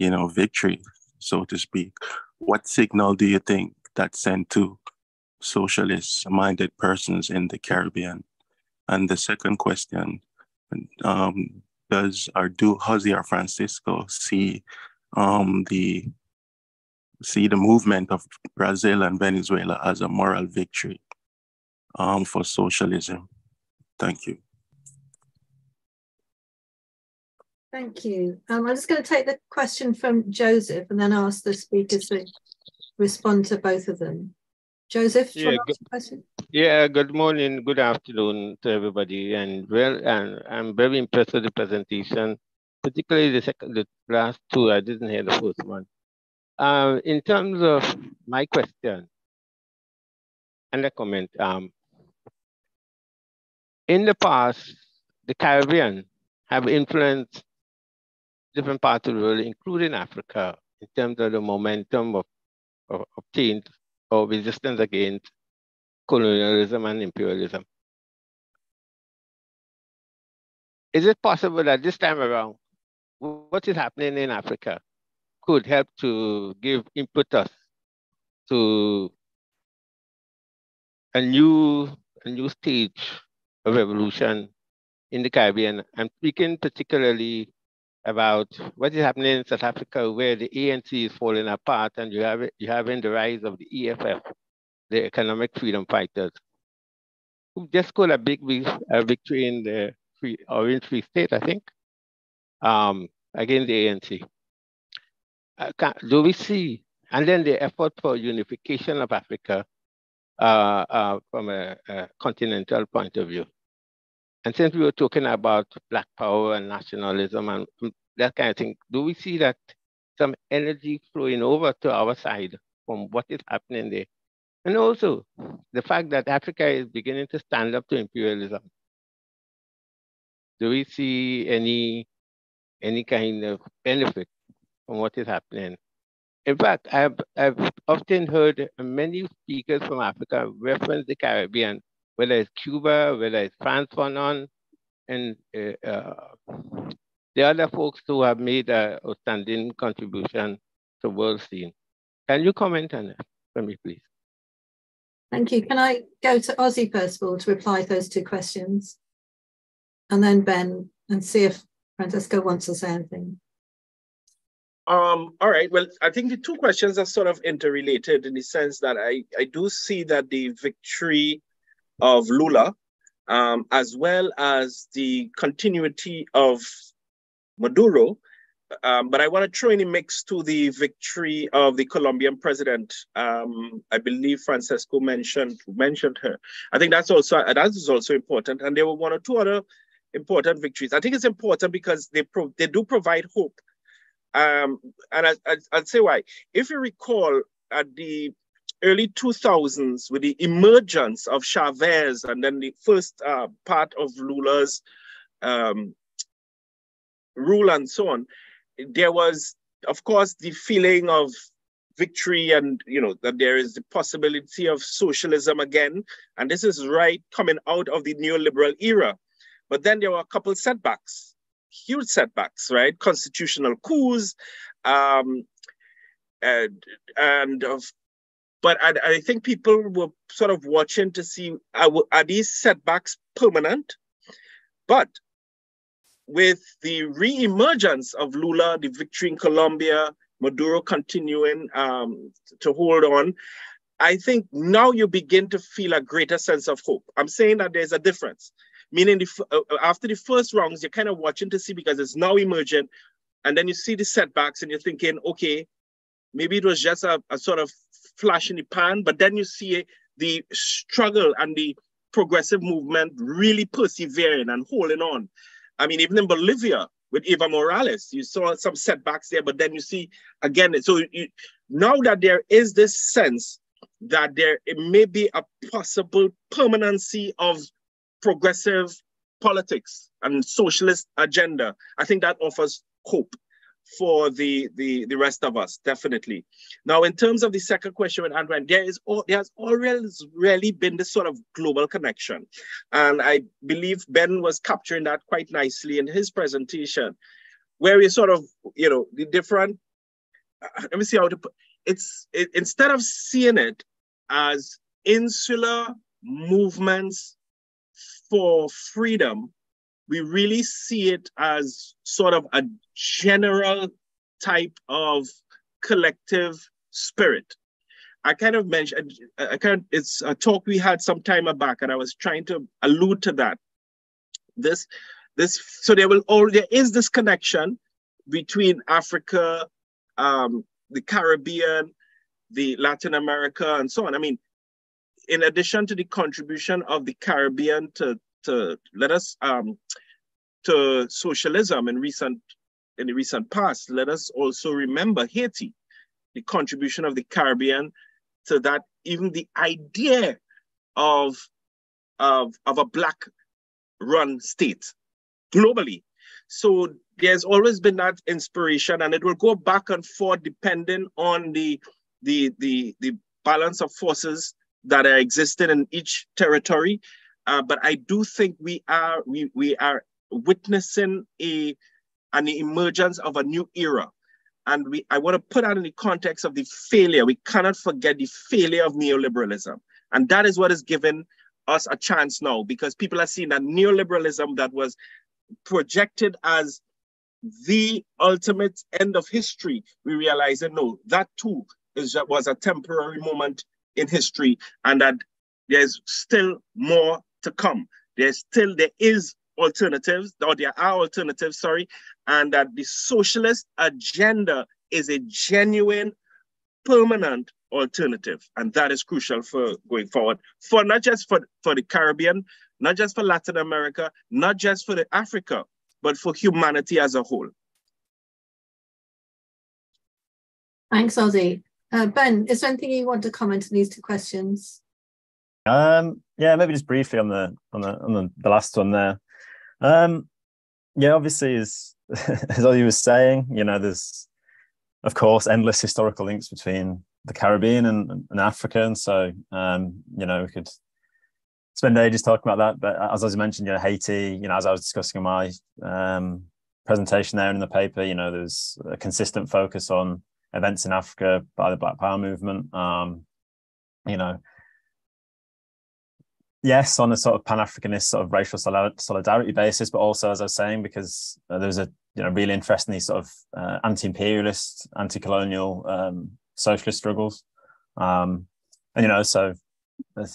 you know, victory, so to speak. What signal do you think that sent to socialist minded persons in the Caribbean? And the second question, um, does or do Jose or Francisco see um, the see the movement of Brazil and Venezuela as a moral victory um, for socialism? Thank you. Thank you. Um, I'm just going to take the question from Joseph and then ask the speakers to respond to both of them. Joseph, yeah, good, yeah, good morning, good afternoon to everybody. And well, and I'm very impressed with the presentation, particularly the second, the last two. I didn't hear the first one. Uh, in terms of my question and a comment, um, in the past, the Caribbean have influenced different parts of the world, including Africa, in terms of the momentum of, of, change or resistance against colonialism and imperialism. Is it possible that this time around, what is happening in Africa could help to give impetus to a new, a new stage of evolution in the Caribbean? I'm speaking particularly about what is happening in South Africa, where the ANC is falling apart, and you have you having the rise of the EFF, the Economic Freedom Fighters, who just scored a big a victory in the free, Orange Free State, I think, um, against the ANC. Uh, do we see, and then the effort for unification of Africa uh, uh, from a, a continental point of view. And since we were talking about Black power and nationalism and um, that kind of thing, do we see that some energy flowing over to our side from what is happening there? And also the fact that Africa is beginning to stand up to imperialism. Do we see any any kind of benefit from what is happening? In fact, I've, I've often heard many speakers from Africa reference the Caribbean whether it's Cuba, whether it's Frantz Fanon, and uh, uh, the other folks who have made a outstanding contribution to world scene. Can you comment on that for me, please? Thank you. Can I go to Ozzi first of all to reply to those two questions? And then Ben, and see if Francisco wants to say anything. Um, all right. Well, I think the two questions are sort of interrelated in the sense that I, I do see that the victory of Lula, um, as well as the continuity of Maduro. Um, but I want to throw in a mix to the victory of the Colombian president. Um, I believe Francisco mentioned mentioned her. I think that's also that is also important. And there were one or two other important victories. I think it's important because they pro- they do provide hope. Um, and I, I, I'll say why. If you recall, at the early 2000s with the emergence of Chavez and then the first uh, part of Lula's um, rule and so on, there was, of course, the feeling of victory and, you know, that there is the possibility of socialism again. And this is right coming out of the neoliberal era. But then there were a couple setbacks, huge setbacks, right? Constitutional coups, um, and, and of but I, I think people were sort of watching to see are, are these setbacks permanent? But with the re-emergence of Lula, the victory in Colombia, Maduro continuing um, to hold on, I think now you begin to feel a greater sense of hope. I'm saying that there's a difference, meaning the, uh, uh, after the first rounds, you're kind of watching to see because it's now emergent, and then you see the setbacks and you're thinking, okay, maybe it was just a, a sort of flash in the pan, but then you see the struggle and the progressive movement really persevering and holding on. I mean, even in Bolivia with Evo Morales, you saw some setbacks there, but then you see again. So you, now that there is this sense that there may be a possible permanency of progressive politics and socialist agenda, I think that offers hope for the, the, the rest of us, definitely. Now, in terms of the second question with Andrew, there is there has always really been this sort of global connection. And I believe Ben was capturing that quite nicely in his presentation, where we sort of, you know, the different, uh, let me see how to put it's it, instead of seeing it as insular movements for freedom, we really see it as sort of a general type of collective spirit. I kind of mentioned, I kind of, it's a talk we had some time back, and I was trying to allude to that. This, this, so there will all there is this connection between Africa, um, the Caribbean, the Latin America, and so on. I mean, in addition to the contribution of the Caribbean to, to let us um, to socialism in recent in the recent past, let us also remember Haiti, the contribution of the Caribbean to that, even the idea of, of, of a black run state globally. So there's always been that inspiration and it will go back and forth depending on the, the, the, the balance of forces that are existing in each territory. Uh, but I do think we are we, we are witnessing a an emergence of a new era. And we I want to put that in the context of the failure. We cannot forget the failure of neoliberalism. And that is what is given us a chance now because people are seeing that neoliberalism that was projected as the ultimate end of history, we realize that no, that too is was a temporary moment in history, and that there's still more to come. There's still there is alternatives, or there are alternatives, sorry, and that the socialist agenda is a genuine, permanent alternative. And that is crucial for going forward, for not just for, for the Caribbean, not just for Latin America, not just for the Africa, but for humanity as a whole. Thanks, Ozzi. Uh, ben, is there anything you want to comment on these two questions? Um, yeah, maybe just briefly on the on the on the, the last one there. Um, yeah, obviously, as (laughs) as Ozzi was saying, you know, there's of course endless historical links between the Caribbean and, and Africa, and so um, you know we could spend ages talking about that. But as I mentioned, you know, Haiti, you know, as I was discussing in my um, presentation there in the paper, you know, there's a consistent focus on events in Africa by the Black Power movement. Um, you know, yes, on a sort of Pan Africanist sort of racial solidarity basis, but also, as I was saying, because uh, there's a you know really interesting these sort of uh, anti-imperialist, anti-colonial, um, socialist struggles, um, and you know, so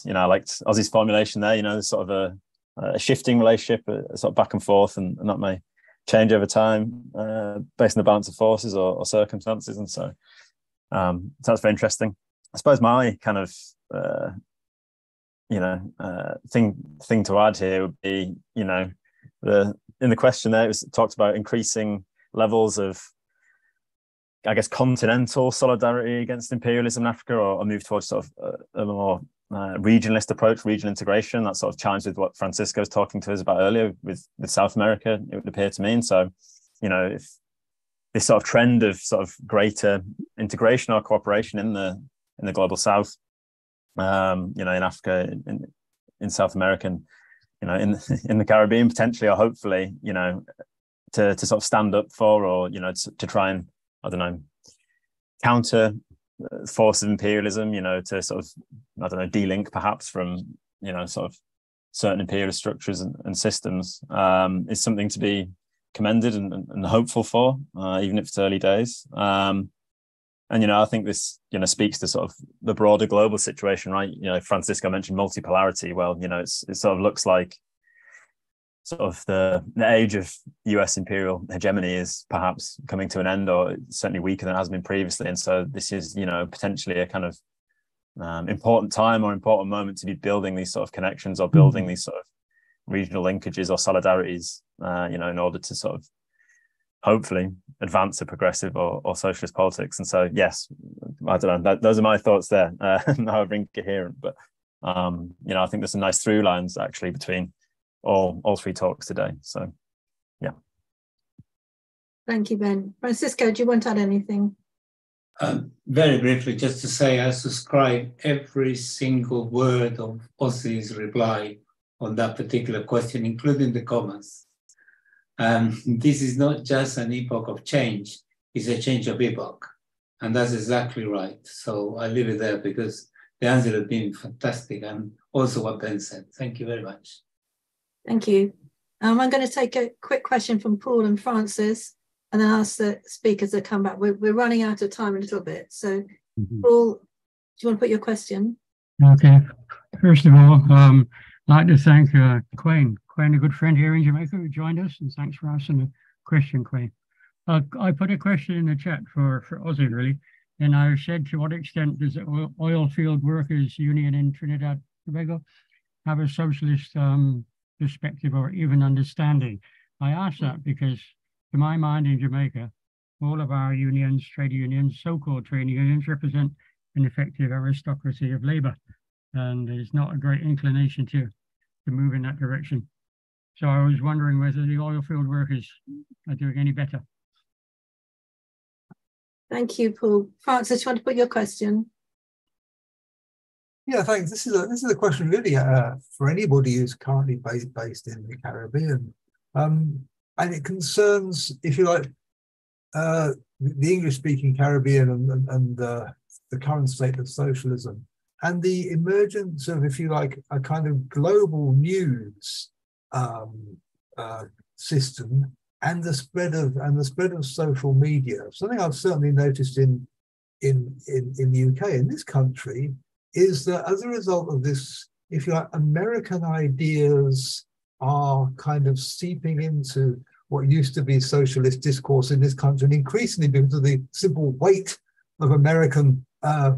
you know, I liked Ozzi's formulation there. You know, sort of a, a shifting relationship, a, a, sort of back and forth, and, and that may change over time uh, based on the balance of forces or, or circumstances. And so, um, so that's very interesting. I suppose my kind of uh, you know uh, thing thing to add here would be you know the in the question there it was talked about increasing levels of I guess continental solidarity against imperialism in Africa, or a move towards sort of a, a more uh, regionalist approach, regional integration. That sort of chimes with what Francisco was talking to us about earlier with, with South America, it would appear to me. And so, you know, if this sort of trend of sort of greater integration or cooperation in the in the global south, um, you know, in Africa, in, in South America, and, you know, in (laughs) in the Caribbean potentially or hopefully, you know, to to sort of stand up for or you know to, to try and I don't know counter force of imperialism, you know, to sort of, I don't know, delink perhaps from, you know, sort of certain imperialist structures and, and systems um, is something to be commended and, and hopeful for, uh, even if it's early days. Um, and, you know, I think this, you know, speaks to sort of the broader global situation, right? You know, Francisco mentioned multipolarity. Well, you know, it's, it sort of looks like sort of the, the age of US imperial hegemony is perhaps coming to an end, or certainly weaker than it has been previously. And so this is, you know, potentially a kind of um, important time or important moment to be building these sort of connections or building mm-hmm. these sort of regional linkages or solidarities, uh, you know, in order to sort of hopefully advance a progressive or, or socialist politics. And so, yes, I don't know. That, those are my thoughts there. (laughs) Uh, however incoherent, but um, you know, I think there's some nice through lines actually between all all three talks today. So, yeah. Thank you, Ben. Francisco, do you want to add anything? Um, very briefly, just to say, I subscribe every single word of Ozzi's reply on that particular question, including the comments. Um, this is not just an epoch of change, it's a change of epoch. And that's exactly right. So I leave it there because the answer has been fantastic and also what Ben said. Thank you very much. Thank you. Um, I'm going to take a quick question from Paul and Francis and then ask the speakers to come back. We're, we're running out of time a little bit. So, mm-hmm. Paul, do you want to put your question? Okay. First of all, um, I'd like to thank uh, Quayne. Quayne, a good friend here in Jamaica, who joined us, and thanks for asking the question, Quayne. Uh, I put a question in the chat for, for Ozzi, really. And I said, to what extent does the oil field workers union in Trinidad Tobago have a socialist um, perspective or even understanding? I ask that because to my mind in Jamaica, all of our unions, trade unions, so-called trade unions represent an effective aristocracy of labor. And there's not a great inclination to, to move in that direction. So I was wondering whether the oil field workers are doing any better. Thank you, Paul. Francis, you want to put your question? Yeah, thanks. This is a this is a question really uh, for anybody who's currently based based in the Caribbean, um, and it concerns, if you like, uh, the English-speaking Caribbean and, and, and uh, the current state of socialism, and the emergence of, if you like, a kind of global news um, uh, system and the spread of and the spread of social media. Something I've certainly noticed in in in, in the UK, in this country, is that as a result of this, if you like, American ideas are kind of seeping into what used to be socialist discourse in this country, and increasingly because of the simple weight of American uh,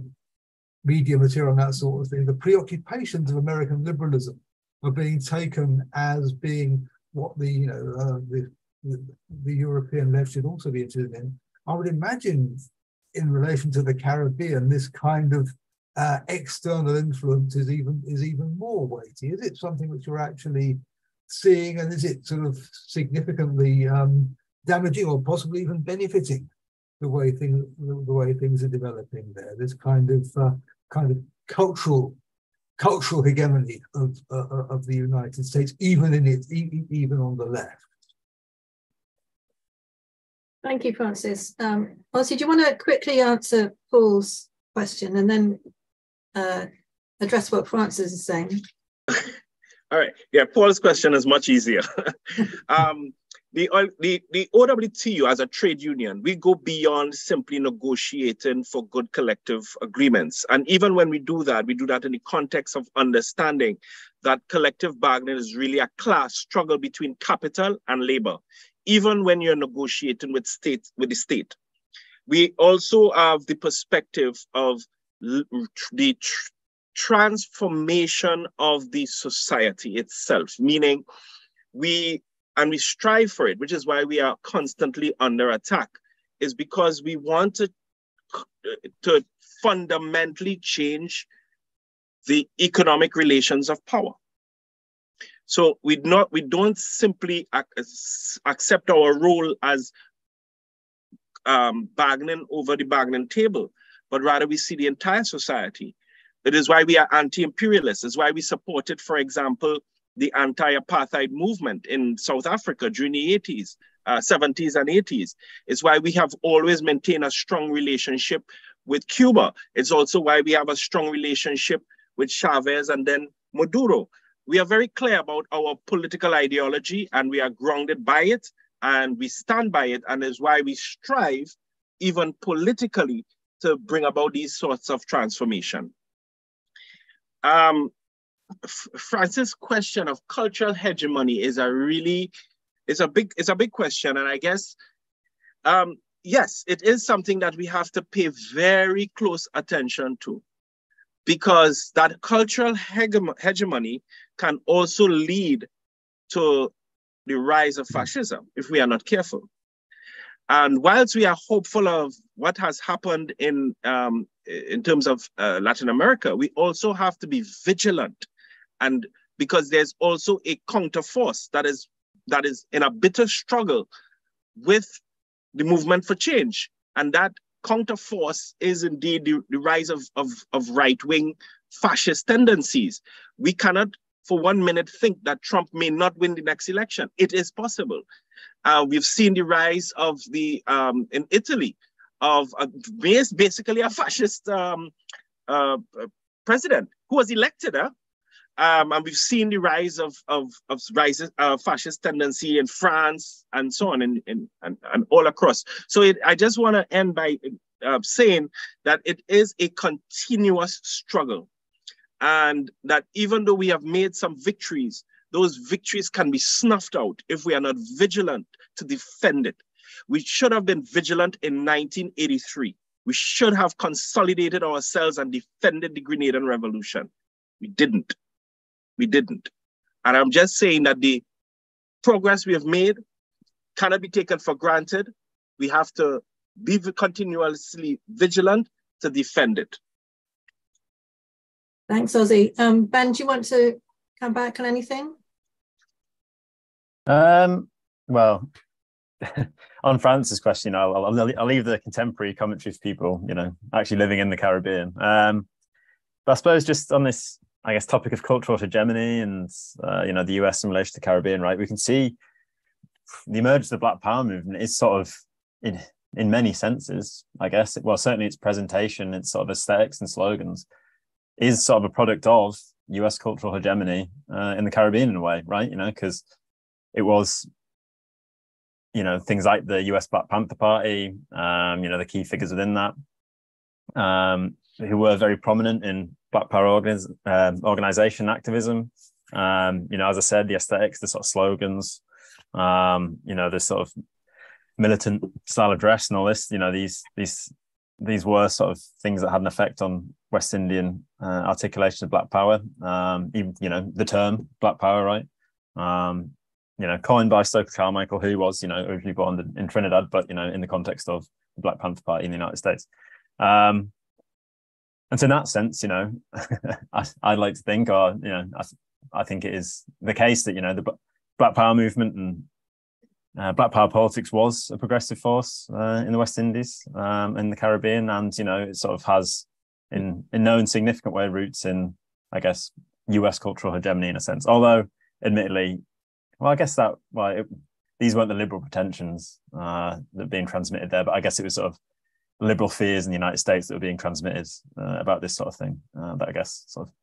media material and that sort of thing, the preoccupations of American liberalism are being taken as being what the you know uh, the, the, the European left should also be interested in. I would imagine, in relation to the Caribbean, this kind of uh, external influence is even is even more weighty. Is it something which you're actually seeing, and is it sort of significantly um, damaging or possibly even benefiting the way things the way things are developing there? This kind of uh, kind of cultural cultural hegemony of uh, uh of the United States, even in it, even on the left. Thank you, Francis. Um, do you want to quickly answer Paul's question and then uh, address what Francis is saying? (laughs) All right. Yeah, Paul's question is much easier. (laughs) um, Uh, the, the, the OWTU as a trade union, we go beyond simply negotiating for good collective agreements. And even when we do that, we do that in the context of understanding that collective bargaining is really a class struggle between capital and labor, even when you're negotiating with state with the state. We also have the perspective of the transformation of the society itself, meaning we, and we strive for it, which is why we are constantly under attack, is because we want to, to fundamentally change the economic relations of power. So we not we don't simply ac- accept our role as um, bargaining over the bargaining table, but rather we see the entire society it is why we are anti-imperialist. It's why we supported, for example, the anti-apartheid movement in South Africa during the 80s, uh, 70s and 80s. It's why we have always maintained a strong relationship with Cuba. It's also why we have a strong relationship with Chavez and then Maduro. We are very clear about our political ideology and we are grounded by it and we stand by it. And is why we strive, even politically, to bring about these sorts of transformation. Um, Francis' question of cultural hegemony is a really, it's a big, it's a big question, and I guess, um, yes, it is something that we have to pay very close attention to, because that cultural hegemony can also lead to the rise of fascism if we are not careful. And whilst we are hopeful of what has happened in um, in terms of uh, Latin America, we also have to be vigilant, and because there's also a counter force that is that is in a bitter struggle with the movement for change, and that counter force is indeed the, the rise of, of, of right wing fascist tendencies. We cannot for one minute think that Trump may not win the next election. It is possible. Uh, we've seen the rise of the um, in Italy of a, basically a fascist um, uh, president who was elected. Um, and we've seen the rise of of, of rises, uh, fascist tendency in France and so on, and, and, and, and all across. So it, I just want to end by uh, saying that it is a continuous struggle, and that even though we have made some victories, those victories can be snuffed out if we are not vigilant to defend it. We should have been vigilant in 1983 We should have consolidated ourselves and defended the Grenadian Revolution. We didn't. We didn't. And I'm just saying that the progress we have made cannot be taken for granted. We have to be continuously vigilant to defend it. Thanks, Ozzi. Um, ben, do you want to come back on anything? Um, well, (laughs) on Francis' question, I'll, I'll, I'll, leave the contemporary commentary for people, you know, actually living in the Caribbean. Um, but I suppose just on this, I guess, topic of cultural hegemony and, uh, you know, the US in relation to the Caribbean, right? We can see the emergence of the Black Power movement is sort of, in, in many senses, I guess, well, certainly its presentation, its sort of aesthetics and slogans is sort of a product of US cultural hegemony uh, in the Caribbean in a way, right? You know, because it was you know things like the US Black Panther Party, um, you know the key figures within that, um, who were very prominent in Black Power organiz- uh, organization activism. Um, you know, as I said, the aesthetics, the sort of slogans, um, you know, the sort of militant style of dress and all this. You know, these these these were sort of things that had an effect on West Indian uh, articulation of Black Power. Um, even, you know, the term Black Power, right? Um, you know, coined by Stokely Carmichael, who was, you know, originally born in Trinidad, but, you know, in the context of the Black Panther Party in the United States. Um, and so in that sense, you know, (laughs) I, would like to think, or, you know, I, I, think it is the case that, you know, the Black Power movement and uh, Black Power politics was a progressive force uh, in the West Indies, um, in the Caribbean. And, you know, it sort of has, in, in no insignificant way, roots in, I guess, US cultural hegemony in a sense. Although, admittedly, well, I guess that well, it, these weren't the liberal pretensions uh, that being transmitted there, but I guess it was sort of liberal fears in the United States that were being transmitted uh, about this sort of thing. Uh, that I guess sort of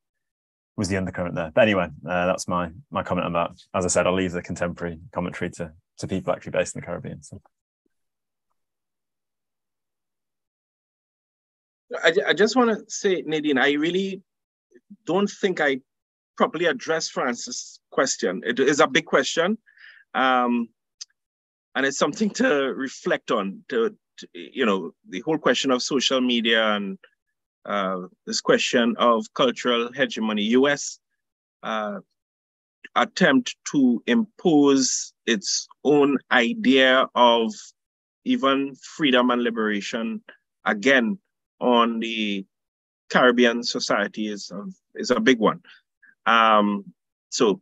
was the undercurrent there. But anyway, uh, that's my my comment on that. As I said, I'll leave the contemporary commentary to to people actually based in the Caribbean. So. I, I just want to say, Nadine, I really don't think I properly address Francis' question. It is a big question, um, and it's something to reflect on. To, you know, the whole question of social media and uh, this question of cultural hegemony. U.S. Uh, attempt to impose its own idea of even freedom and liberation again on the Caribbean society is a, is a big one. Um, so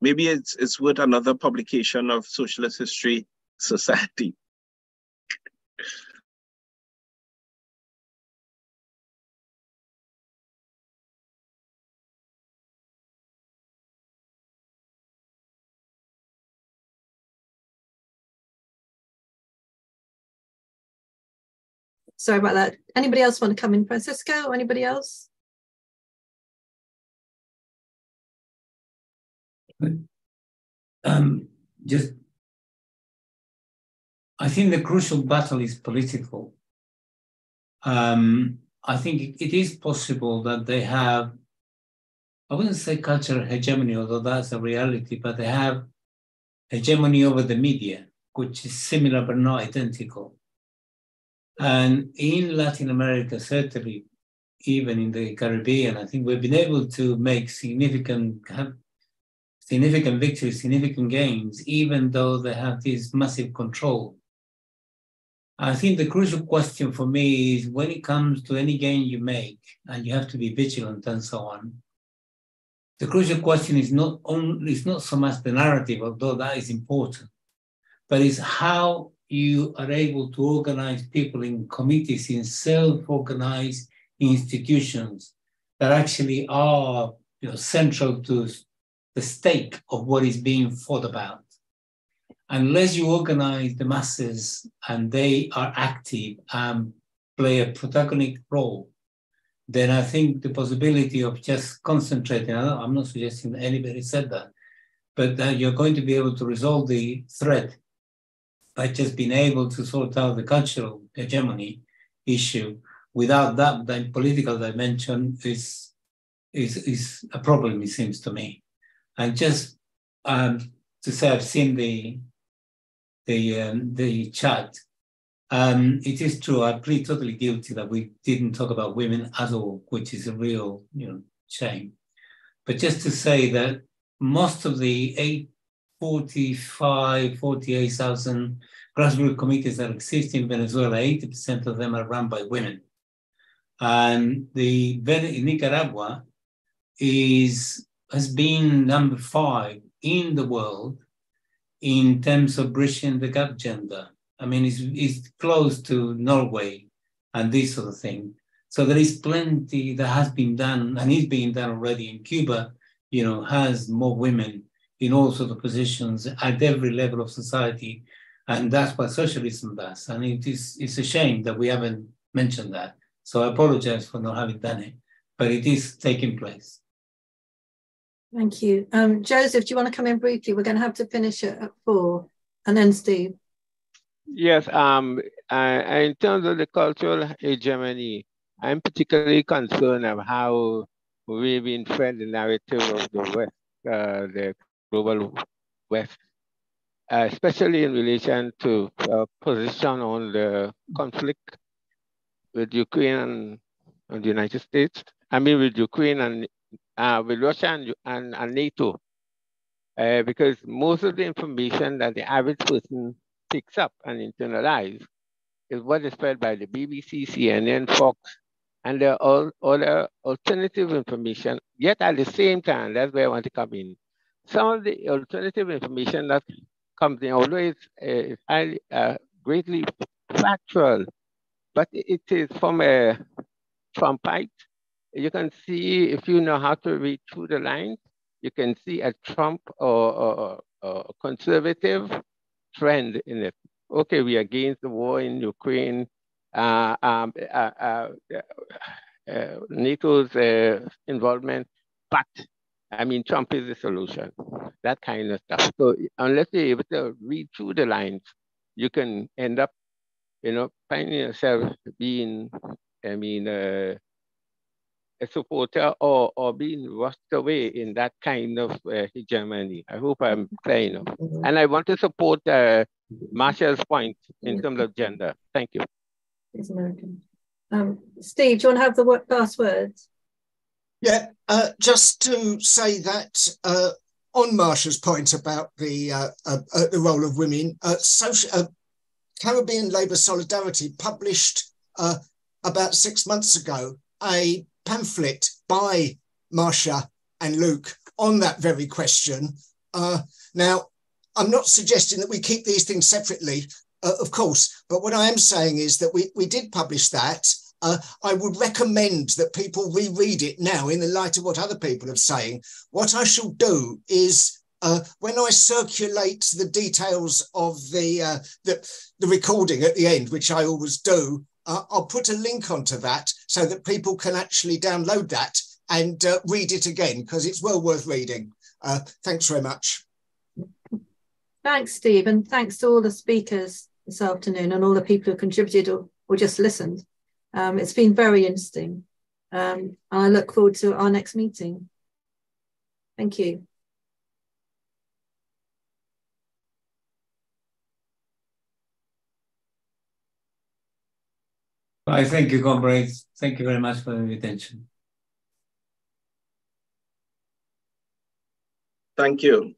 maybe it's it's worth another publication of Socialist History Society. Sorry about that. Anybody else want to come in? Francisco, anybody else? Um, just, I think the crucial battle is political. Um, I think it is possible that they have, I wouldn't say cultural hegemony, although that's a reality, but they have hegemony over the media, which is similar but not identical. And in Latin America, certainly, even in the Caribbean, I think we've been able to make significant significant victories, significant gains, even though they have this massive control. I think the crucial question for me is when it comes to any gain you make, and you have to be vigilant and so on. The crucial question is not only it's not so much the narrative, although that is important, but it's how you are able to organize people in committees, in self-organized institutions that actually are you know, central to the stake of what is being fought about. Unless you organize the masses and they are active and play a protagonic role, then I think the possibility of just concentrating, I'm not suggesting anybody said that, but that you're going to be able to resolve the threat by just being able to sort out the cultural hegemony issue without that, the political dimension is, is, is a problem, it seems to me. And just um, to say, I've seen the the um, the chat, Um, it is true. I plead totally guilty that we didn't talk about women at all, which is a real, you know, shame. But just to say that most of the 845, 48,000 grassroots committees that exist in Venezuela, 80% of them are run by women. And the in Nicaragua is has been number five in the world in terms of bridging the gap gender. I mean, it's, it's close to Norway and this sort of thing. So there is plenty that has been done and is being done already in Cuba, you know, has more women in all sorts of positions at every level of society. And that's what socialism does. And it is it's a shame that we haven't mentioned that. So I apologize for not having done it, but it is taking place. Thank you. Um, Joseph, do you want to come in briefly? We're going to have to finish it at four. And then Steve. Yes, um, uh, in terms of the cultural hegemony, I'm particularly concerned of how we've been fed the narrative of the West, uh, the global West, uh, especially in relation to uh, position on the conflict with Ukraine and, and, the United States. I mean, with Ukraine and uh, with Russia and, and, and NATO, uh, because most of the information that the average person picks up and internalizes is what is fed by the BBC, CNN, Fox, and there all other alternative information. Yet at the same time, that's where I want to come in. Some of the alternative information that comes in, it's, uh, highly, uh, greatly factual, but it is from a Trumpite. You can see, if you know how to read through the lines, you can see a Trump or, or, or conservative trend in it. Okay, we are against the war in Ukraine. Uh, um, uh, uh, uh NATO's uh, involvement, but I mean, Trump is the solution, that kind of stuff. So unless you're able to read through the lines, you can end up, you know, finding yourself being, I mean, uh, a supporter or, or being rushed away in that kind of uh, hegemony. I hope I'm clear enough. Mm-hmm. And I want to support uh, Marsha's point in terms of gender. Thank you. It's American. Um, Steve, do you want to have the last words? Yeah, uh, just to say that uh, on Marsha's point about the uh, uh, uh the role of women, social, Caribbean Labour Solidarity published about six months ago a pamphlet by Marsha and Luke on that very question. Uh, now, I'm not suggesting that we keep these things separately, uh, of course, but what I am saying is that we, we did publish that. Uh, I would recommend that people reread it now in the light of what other people are saying. What I shall do is uh, when I circulate the details of the, uh, the, the recording at the end, which I always do, uh, I'll put a link onto that so that people can actually download that and uh, read it again because it's well worth reading. Uh, thanks very much. Thanks, Steve, and thanks to all the speakers this afternoon and all the people who contributed or, or just listened. Um, it's been very interesting. Um, and I look forward to our next meeting. Thank you. I thank you, comrades. Thank you very much for the invitation. Thank you.